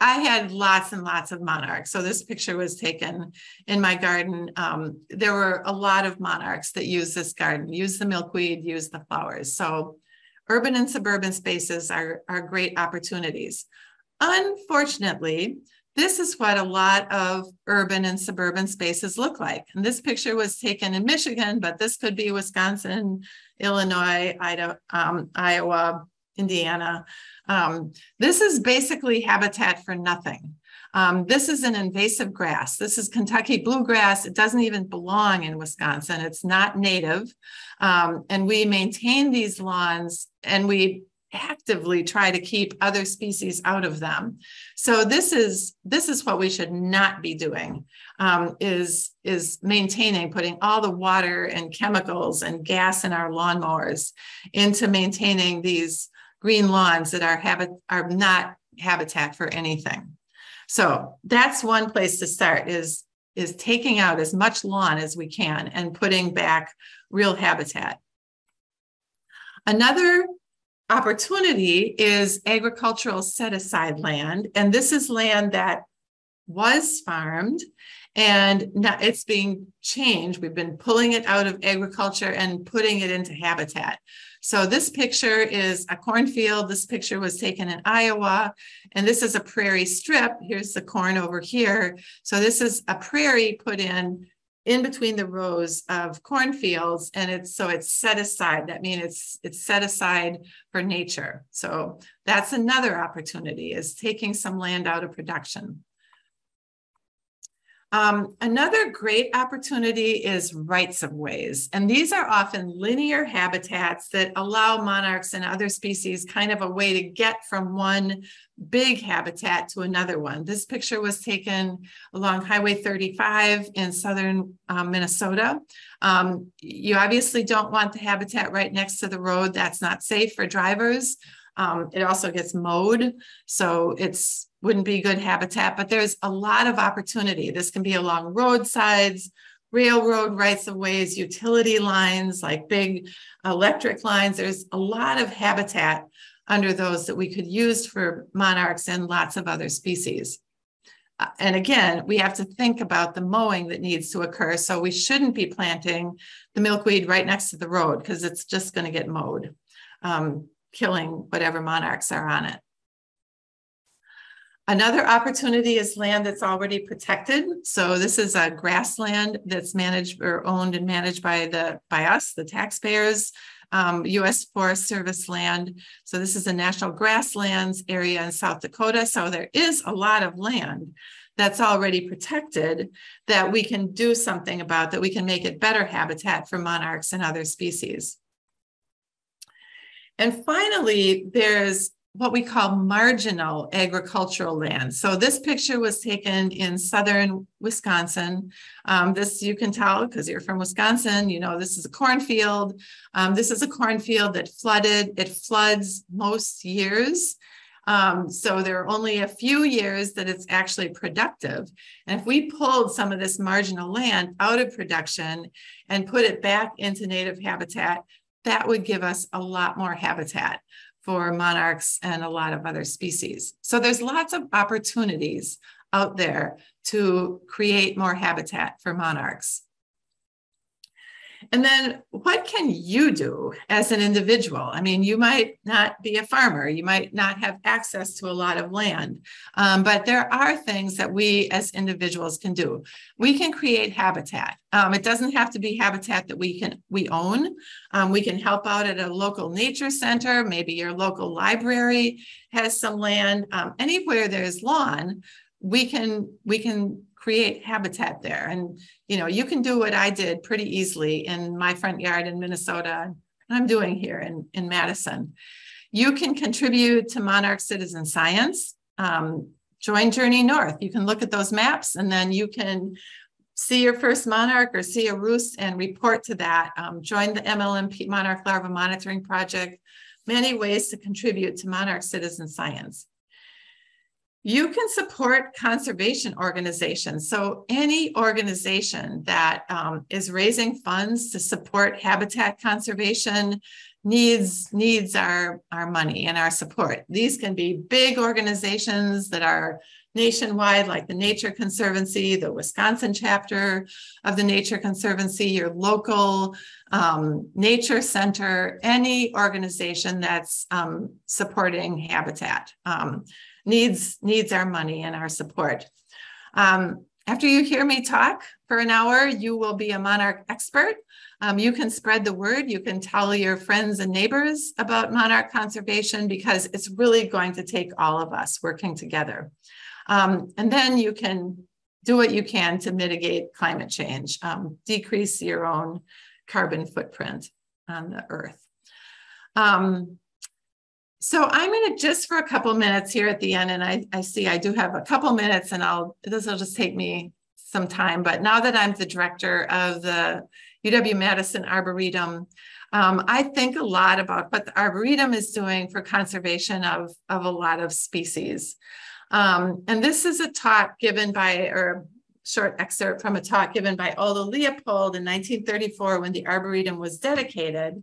I had lots and lots of monarchs. So this picture was taken in my garden. Um, there were a lot of monarchs that use this garden, use the milkweed, use the flowers. So urban and suburban spaces are, are great opportunities. Unfortunately, this is what a lot of urban and suburban spaces look like. And this picture was taken in Michigan, but this could be Wisconsin, Illinois, Idaho, um, Iowa, Indiana. Um, this is basically habitat for nothing. Um, this is an invasive grass. This is Kentucky bluegrass. It doesn't even belong in Wisconsin. It's not native. Um, and we maintain these lawns and we actively try to keep other species out of them. So this is this is what we should not be doing um, is is maintaining putting all the water and chemicals and gas in our lawnmowers into maintaining these green lawns that are habit are not habitat for anything. So that's one place to start is is taking out as much lawn as we can and putting back real habitat. Another opportunity is agricultural set aside land. And this is land that was farmed and now it's being changed. We've been pulling it out of agriculture and putting it into habitat. So this picture is a cornfield. This picture was taken in Iowa, and this is a prairie strip. Here's the corn over here. So this is a prairie put in in between the rows of cornfields and it's so it's set aside. That means it's it's set aside for nature. So that's another opportunity is taking some land out of production um, another great opportunity is rights of ways. And these are often linear habitats that allow monarchs and other species kind of a way to get from one big habitat to another one. This picture was taken along Highway 35 in southern um, Minnesota. Um, you obviously don't want the habitat right next to the road. That's not safe for drivers. Um, it also gets mowed, so it's wouldn't be good habitat, but there's a lot of opportunity. This can be along roadsides, railroad rights of ways, utility lines, like big electric lines. There's a lot of habitat under those that we could use for monarchs and lots of other species. Uh, and again, we have to think about the mowing that needs to occur. So we shouldn't be planting the milkweed right next to the road because it's just going to get mowed, um, killing whatever monarchs are on it. Another opportunity is land that's already protected. So this is a grassland that's managed or owned and managed by the by us, the taxpayers, um, U.S. Forest Service land. So this is a national grasslands area in South Dakota. So there is a lot of land that's already protected that we can do something about, that we can make it better habitat for monarchs and other species. And finally, there's what we call marginal agricultural land. So this picture was taken in southern Wisconsin. Um, this you can tell because you're from Wisconsin, you know this is a cornfield. Um, this is a cornfield that flooded. It floods most years. Um, so there are only a few years that it's actually productive. And if we pulled some of this marginal land out of production and put it back into native habitat, that would give us a lot more habitat for monarchs and a lot of other species. So there's lots of opportunities out there to create more habitat for monarchs. And then what can you do as an individual? I mean, you might not be a farmer, you might not have access to a lot of land, um, but there are things that we as individuals can do. We can create habitat. Um, it doesn't have to be habitat that we can we own. Um, we can help out at a local nature center. Maybe your local library has some land. Um, anywhere there's lawn, we can we can create habitat there. And, you know, you can do what I did pretty easily in my front yard in Minnesota. and I'm doing here in, in Madison. You can contribute to Monarch Citizen Science. Um, join Journey North. You can look at those maps and then you can see your first monarch or see a roost and report to that. Um, join the MLMP Monarch Larva Monitoring Project. Many ways to contribute to Monarch Citizen Science. You can support conservation organizations. So, any organization that um, is raising funds to support habitat conservation needs needs our, our money and our support. These can be big organizations that are nationwide, like the Nature Conservancy, the Wisconsin chapter of the Nature Conservancy, your local um, nature center, any organization that's um, supporting habitat. Um, needs needs our money and our support. Um, after you hear me talk for an hour, you will be a monarch expert. Um, you can spread the word. You can tell your friends and neighbors about monarch conservation because it's really going to take all of us working together. Um, and then you can do what you can to mitigate climate change, um, decrease your own carbon footprint on the earth. Um, so I'm going to just for a couple minutes here at the end, and I, I see I do have a couple minutes, and I'll this will just take me some time. But now that I'm the director of the UW Madison Arboretum, um, I think a lot about what the Arboretum is doing for conservation of, of a lot of species. Um, and this is a talk given by, or a short excerpt from a talk given by Aldo Leopold in 1934 when the Arboretum was dedicated.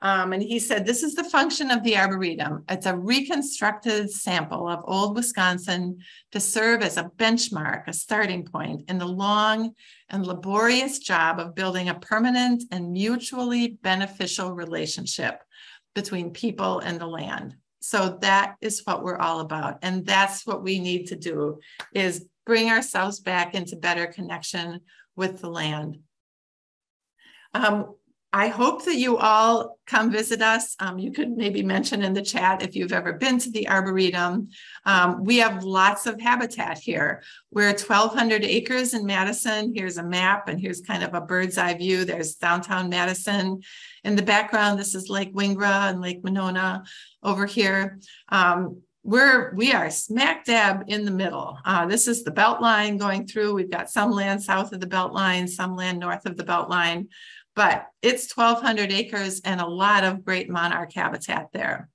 Um, and he said, This is the function of the Arboretum. It's a reconstructed sample of old Wisconsin to serve as a benchmark, a starting point in the long and laborious job of building a permanent and mutually beneficial relationship between people and the land. So that is what we're all about. And that's what we need to do is bring ourselves back into better connection with the land. Um, I hope that you all come visit us. Um, you could maybe mention in the chat if you've ever been to the Arboretum. Um, we have lots of habitat here. We're 1,200 acres in Madison. Here's a map, and here's kind of a bird's eye view. There's downtown Madison. In the background, this is Lake Wingra and Lake Monona over here. Um, we're we are smack dab in the middle. Uh, this is the belt line going through. We've got some land south of the belt line, some land north of the belt line but it's 1,200 acres and a lot of great monarch habitat there.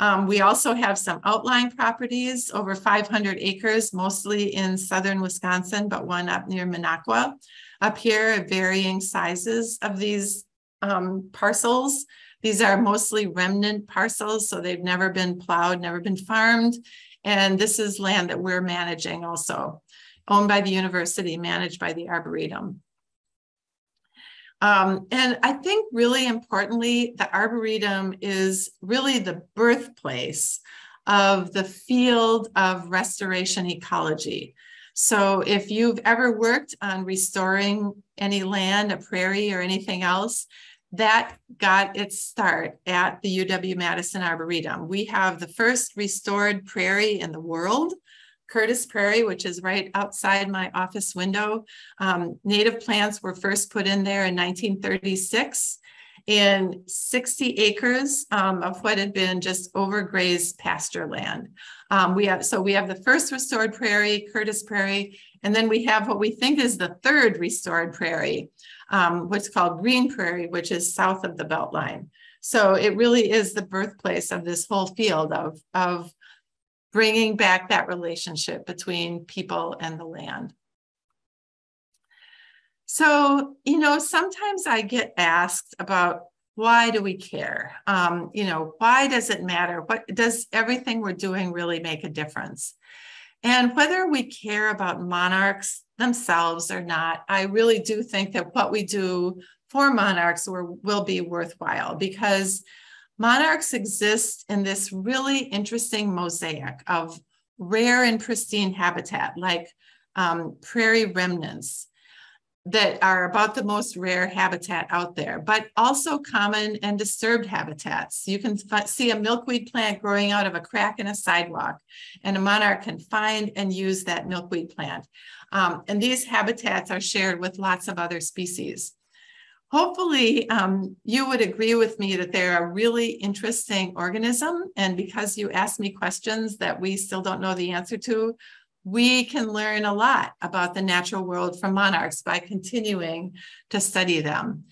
Um, we also have some outlying properties, over 500 acres, mostly in southern Wisconsin, but one up near Minocqua. Up here, varying sizes of these um, parcels. These are mostly remnant parcels, so they've never been plowed, never been farmed. And this is land that we're managing also, owned by the university, managed by the Arboretum. Um, and I think really importantly, the Arboretum is really the birthplace of the field of restoration ecology. So if you've ever worked on restoring any land, a prairie or anything else, that got its start at the UW-Madison Arboretum. We have the first restored prairie in the world. Curtis Prairie, which is right outside my office window. Um, native plants were first put in there in 1936 in 60 acres um, of what had been just overgrazed pasture land. Um, we have so we have the first restored prairie, Curtis Prairie, and then we have what we think is the third restored prairie, um, what's called Greene Prairie, which is south of the Beltline. So it really is the birthplace of this whole field of, of bringing back that relationship between people and the land. So, you know, sometimes I get asked about why do we care? Um, you know, why does it matter? What does everything we're doing really make a difference? And whether we care about monarchs themselves or not, I really do think that what we do for monarchs will, will be worthwhile because monarchs exist in this really interesting mosaic of rare and pristine habitat, like um, prairie remnants that are about the most rare habitat out there, but also common and disturbed habitats. You can see a milkweed plant growing out of a crack in a sidewalk, and a monarch can find and use that milkweed plant. Um, and these habitats are shared with lots of other species hopefully um, you would agree with me that they're a really interesting organism. And because you asked me questions that we still don't know the answer to, we can learn a lot about the natural world from monarchs by continuing to study them.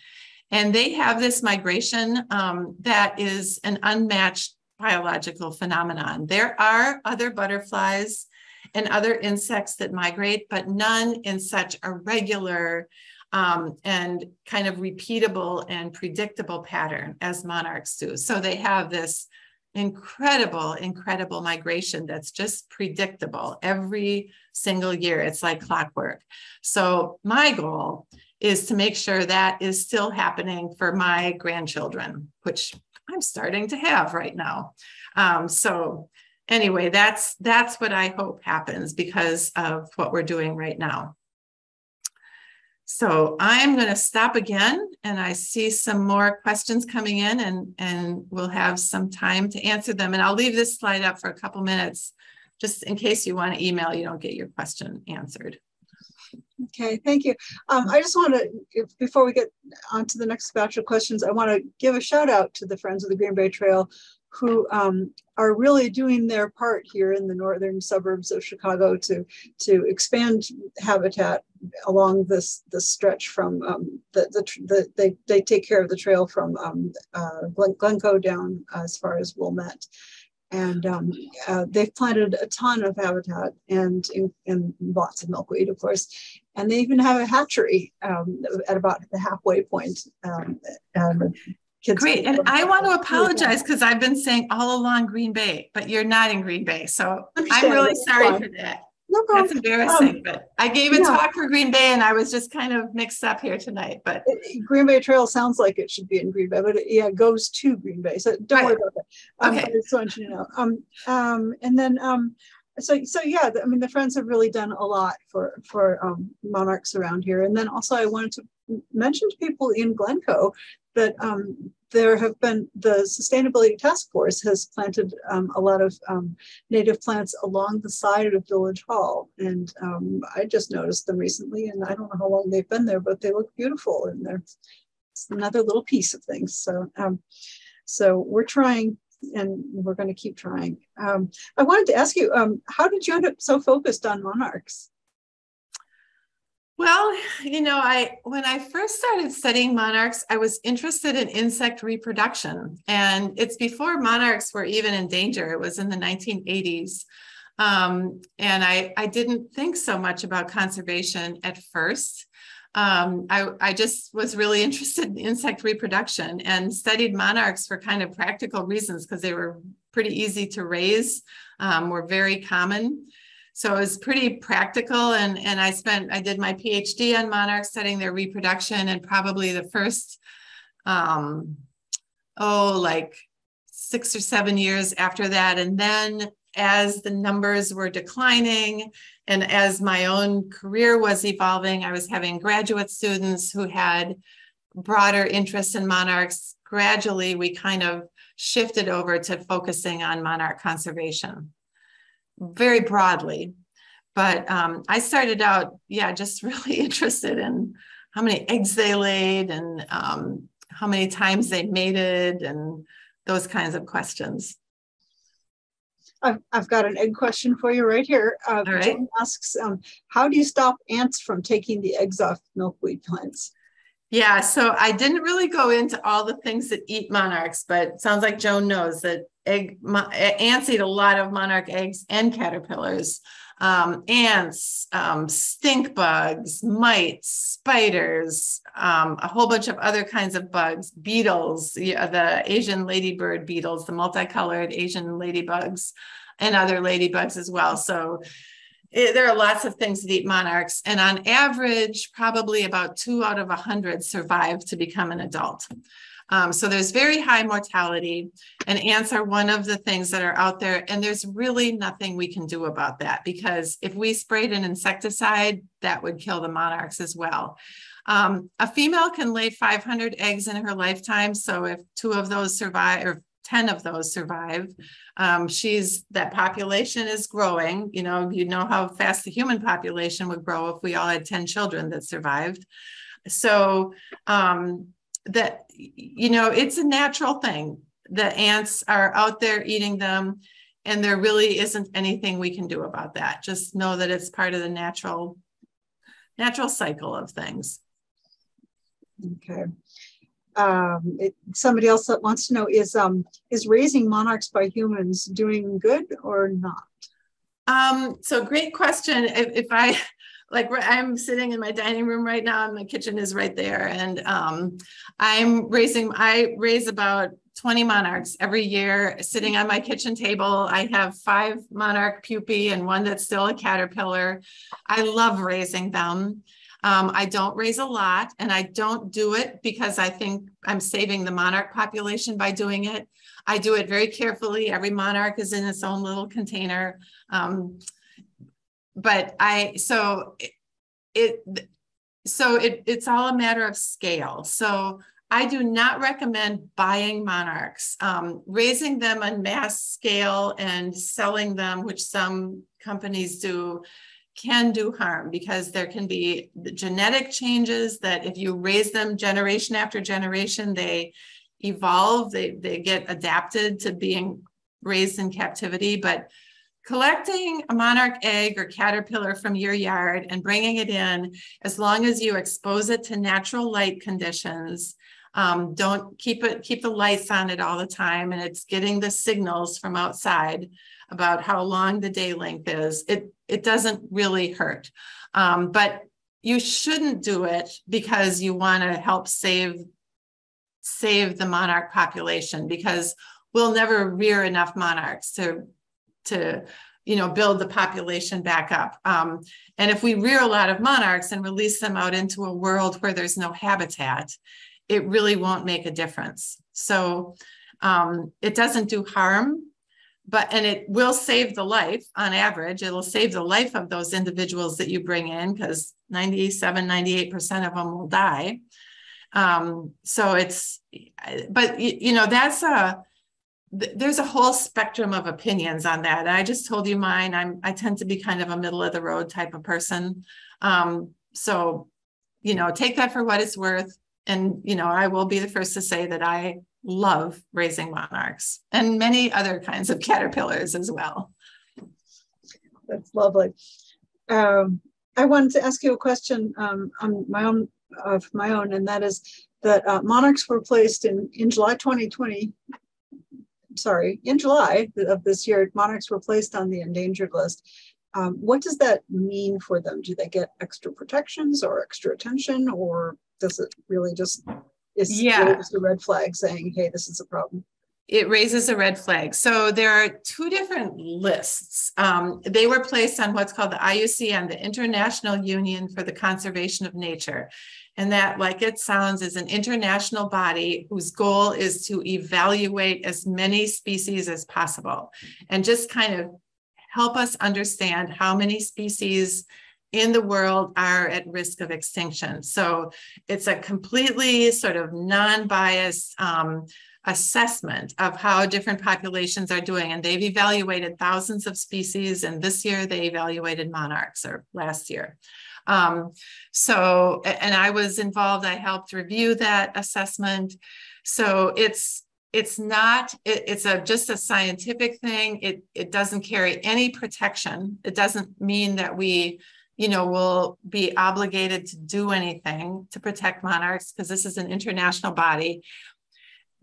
And they have this migration um, that is an unmatched biological phenomenon. There are other butterflies and other insects that migrate, but none in such a regular um, and kind of repeatable and predictable pattern as monarchs do. So they have this incredible, incredible migration that's just predictable every single year. It's like clockwork. So my goal is to make sure that is still happening for my grandchildren, which I'm starting to have right now. Um, so anyway, that's that's what I hope happens because of what we're doing right now. So I'm going to stop again and I see some more questions coming in and, and we'll have some time to answer them. And I'll leave this slide up for a couple minutes just in case you want to email, you don't get your question answered. Okay, thank you. Um, I just want to, before we get on to the next batch of questions, I want to give a shout out to the Friends of the Green Bay Trail who um, are really doing their part here in the northern suburbs of Chicago to to expand habitat along this this stretch from um, the, the, the they they take care of the trail from um, uh, Glen, Glencoe down as far as Wilmette. And um, uh, they've planted a ton of habitat and, and, lots of milkweed, of course. And they even have a hatchery um, at about the halfway point. Um, and kids. Great. And I want to apologize because I've been saying all along Green Bay, but you're not in Green Bay. So I'm really sorry for that. no problem. That's embarrassing, um, but I gave a yeah. talk for Green Bay and I was just kind of mixed up here tonight. But Green Bay Trail sounds like it should be in Green Bay, but it, yeah, it goes to Green Bay. So don't right. worry about that. Um, okay. I just want you to know. Um, um, and then um, so so yeah, I mean the Friends have really done a lot for for um, monarchs around here. And then also I wanted to mention to people in Glencoe that um, there have been the sustainability task force has planted um, a lot of um, native plants along the side of village hall. And um, i just noticed them recently and i don't know how long they've been there but they look beautiful and they're it's another little piece of things. So um, so we're trying and we're going to keep trying. Um, i wanted to ask you um, how did you end up so focused on monarchs well, you know, I when I first started studying monarchs, I was interested in insect reproduction, and it's before monarchs were even in danger. It was in the 1980s, um, and I I didn't think so much about conservation at first. Um, I, I just was really (laughs) interested in insect reproduction and studied monarchs for kind of practical reasons because they were pretty easy to raise, um, were very common. So it was pretty practical. And, and I spent, I did my PhD on monarchs, studying their reproduction, and probably the first, um, oh, like six or seven years after that. And then as the numbers were declining and as my own career was evolving, I was having graduate students who had broader interest in monarchs. Gradually, we kind of shifted over to focusing on monarch conservation very broadly. But um, I started out, yeah, just (laughs) really interested in how many eggs they laid and um, how many times they mated and those kinds of questions. I've, I've got an egg question for you right here. Uh, right. asks, um, how do you stop ants from taking the eggs off milkweed plants? Yeah, so I didn't really go into all the things that eat monarchs, but sounds like Joan knows that egg ants eat a lot of monarch eggs and caterpillars. Um, ants, um, stink bugs, mites, spiders, um, a whole bunch of other kinds of bugs, beetles, the Asian ladybird beetles, the multicolored Asian ladybugs, and other ladybugs as well. So it, there are lots of things that eat monarchs, and on average, probably about two out of a hundred survive to become an adult. Um, so there's very high mortality, and ants are one of the things that are out there. And there's really nothing we can do about that because if we sprayed an insecticide, that would kill the monarchs as well. Um, a female can lay 500 eggs in her lifetime. So if two of those survive, or 10 of those survive. Um, she's that population is growing. You know, you know how fast the human population would grow if we all had 10 children that survived. So um, that, you know, it's a natural thing. The ants are out there eating them, and there really isn't anything we can do about that. Just know that it's part of the natural natural cycle of things. Okay um, it, somebody else that wants to know is um, is raising monarchs by humans doing good or not? Um, so great question. If, if, I like, I'm sitting in my dining room right now, and my kitchen is right there, and um, I'm raising. I raise about 20 monarchs every year sitting on my kitchen table. I have five monarch pupae and one that's still a caterpillar. I love raising them. Um, I don't raise a lot and I don't do it because I think I'm saving the monarch population by doing it. I do it very carefully. Every monarch is in its own little container. Um, but I, so it, it so it, it's all a matter of scale. So I do not recommend buying monarchs. Um, raising them on mass scale and selling them, which some companies do, can do harm because there can be genetic changes that if you raise them generation after generation, they evolve, they, they get adapted to being raised in captivity. But collecting a monarch egg or caterpillar from your yard and bringing it in, as long as you expose it to natural light conditions, um, don't keep it keep the lights on it all the time and it's getting the signals from outside about how long the day length is, it, it doesn't really hurt. Um, but you shouldn't do it because you want to help save save the monarch population because we'll never rear enough monarchs to to you know, build the population back up. Um, and if we rear a lot of monarchs and release them out into a world where there's no habitat, it really won't make a difference. So um, it doesn't do harm, but and it will save the life on average. It'll save the life of those individuals that you bring in because 97, 98% of them will die. Um, so it's, but you know, that's a, there's a whole spectrum of opinions on that. I just told you mine. I'm I tend to be kind of a middle of the road type of person. Um, so, you know, take that for what it's worth. And you know, I will be the first to say that I love raising monarchs and many other kinds of caterpillars as well. That's lovely. Um, I wanted to ask you a question um, on my own of my own, and that is that uh, monarchs were placed in in July 2020 sorry, in July of this year, monarchs were placed on the endangered list. Um, what does that mean for them? Do they get extra protections or extra attention, or does it really just is yeah. just a red flag saying, "Hey, this is a problem"? It raises a red flag. So there are two different lists. Um, they were placed on what's called the IUCN, the International Union for the Conservation of Nature. And that, like it sounds, is an international body whose goal is to evaluate as many species as possible and just kind of help us understand how many species in the world are at risk of extinction. So it's a completely sort of non biased um, assessment of how different populations are doing. And they've evaluated thousands of species. And this year they evaluated monarchs, or last year. Um, so, and I was involved, I helped review that assessment. So it's, it's not, it, it's a just a scientific thing. It, it doesn't carry any protection. It doesn't mean that we, you know, will be obligated to do anything to protect monarchs because this is an international body.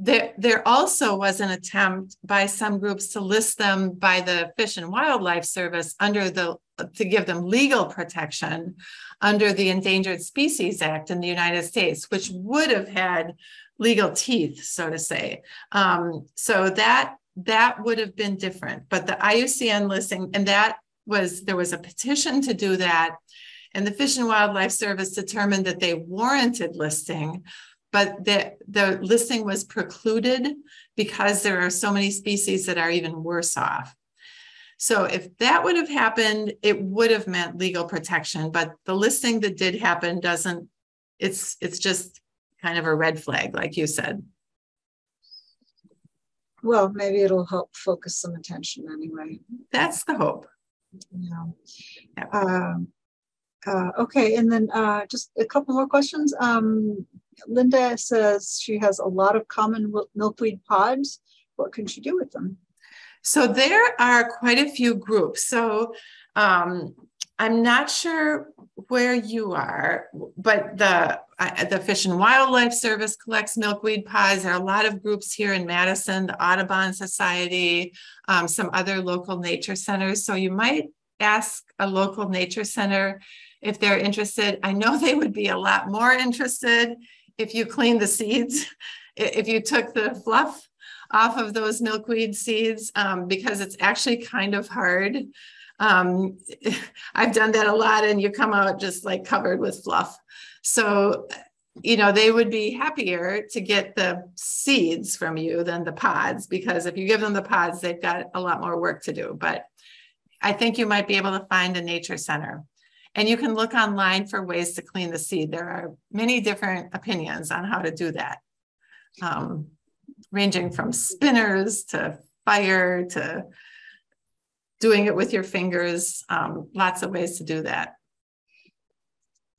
There, there also was an attempt by some groups to list them by the Fish and Wildlife Service under the to give them legal protection under the Endangered Species Act in the United States, which would have had legal teeth, so to say. Um, so that that would have been different. But the IUCN listing, and that was there was a petition to do that, and the Fish and Wildlife Service determined that they warranted listing but the, the listing was precluded because there are so many species that are even worse off. So if that would have happened, it would have meant legal protection, but the listing that did happen doesn't, it's it's just kind of a red flag, like you said. Well, maybe it'll help focus some attention anyway. That's the hope. Yeah. Um, uh, okay, and then uh, just a couple more questions. Um, Linda says she has a lot of common milkweed pods. What can she do with them? So there are quite a few groups. So um, I'm not sure where you are, but the uh, the Fish and Wildlife Service collects milkweed pods. There are a lot of groups here in Madison, the Audubon Society, um, some other local nature centers. So you might ask a local nature center if they're interested. I know they would be a lot more interested if you clean the seeds, if you took the fluff off of those milkweed seeds, um, because it's actually kind of hard. Um, (laughs) I've done that a lot, and you come out just like covered with fluff. So, you know, they would be happier to get the seeds from you than the pods, because if you give them the pods, they've got a lot more work to do. But I think you might be able to find a nature center and you can look online for ways to clean the seed. There are many different opinions on how to do that, um, ranging from spinners to fire to doing it with your fingers. Um, lots of ways to do that.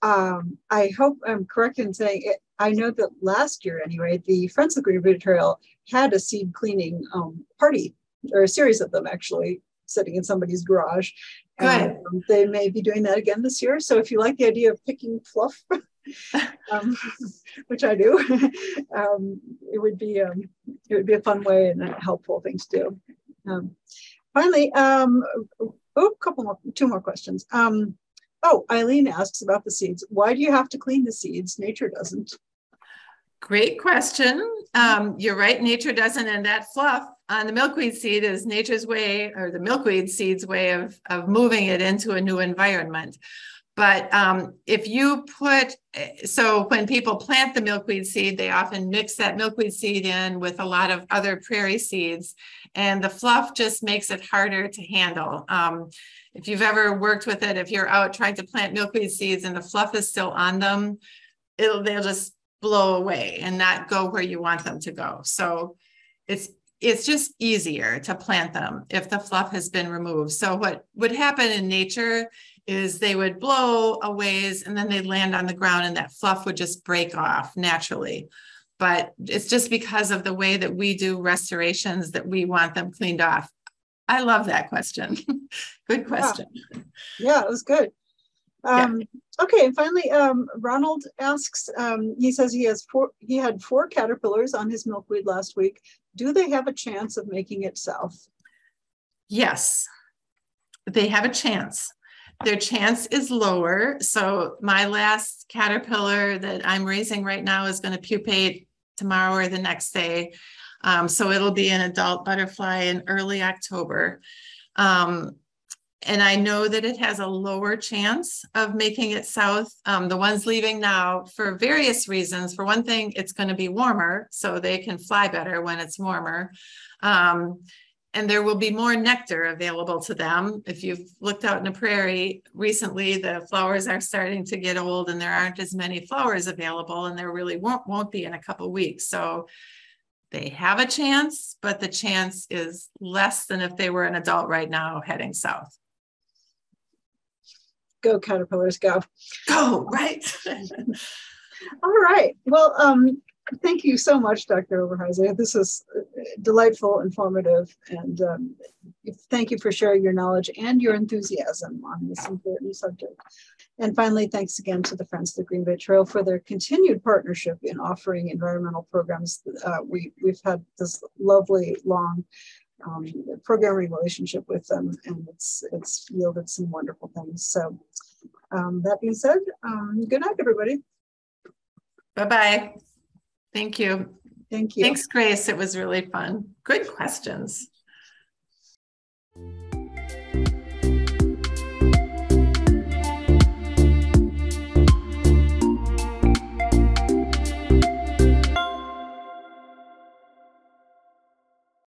Um, I hope I'm correct in saying it. I know that last year, anyway, the Friends of Green Trail had a seed cleaning um, party, or a series of them actually, sitting in somebody's garage. Good. Um, they may be doing that again this year. So if you like the idea of picking fluff, (laughs) um, (laughs) which I do, (laughs) um, it would be um, it would be a fun way and a helpful thing to do. Um, finally, um, oh, couple more, two more questions. oh, Eileen asks about the seeds. Why do you have to clean the seeds? Nature doesn't. Great question. Um, you're right, nature doesn't, end that fluff on the milkweed seed is nature's way or the milkweed seed's way of, of moving it into a new environment. But um, if you put, so when people plant the milkweed seed, they often mix that milkweed seed in with a lot of other prairie seeds, and the fluff just makes it harder to handle. Um, if you've ever worked with it, if you're out trying to plant milkweed seeds and the fluff is still on them, it'll they'll just blow away and not go where you want them to go. So it's it's just easier to plant them if the fluff has been removed. So what would happen in nature is they would blow a ways and then they'd land on the ground and that fluff would just break off naturally. But it's just because of the way that we do restorations that we want them cleaned off. I love that question. (laughs) good question. Yeah. yeah, it was good. Um, yeah. Okay, and finally, um, Ronald asks. Um, he says he has four. He had four caterpillars on his milkweed last week. Do they have a chance of making it south? Yes, they have a chance their chance is lower. So my last caterpillar that I'm raising right now is going to pupate tomorrow or the next day. Um, so it'll be an adult butterfly in early October. Um, and I know that it has a lower chance of making it south. Um, the ones leaving now for various reasons. For one thing, it's going to be warmer, so they can fly better when it's warmer. Um, and there will be more nectar available to them. If you've looked out in a prairie recently, the flowers are starting to get old and there aren't as many flowers available and there really won't, won't be in a couple weeks. So they have a chance, but the chance is less than if they were an adult right now heading south. Go caterpillars, go. Go, right. (laughs) All right. Well, um, Thank you so much, Dr. Oberhauser. This is delightful, informative, and um, thank you for sharing your knowledge and your enthusiasm on this important subject. And finally, thanks again to the Friends of the Green Bay Trail for their continued partnership in offering environmental programs. Uh, we, we've had this lovely, long um, programming relationship with them, and it's, it's yielded some wonderful things. So um, that being said, um, good night, everybody. Bye-bye. Thank you. Thank you. Thanks, Grace. It was really fun. Good questions.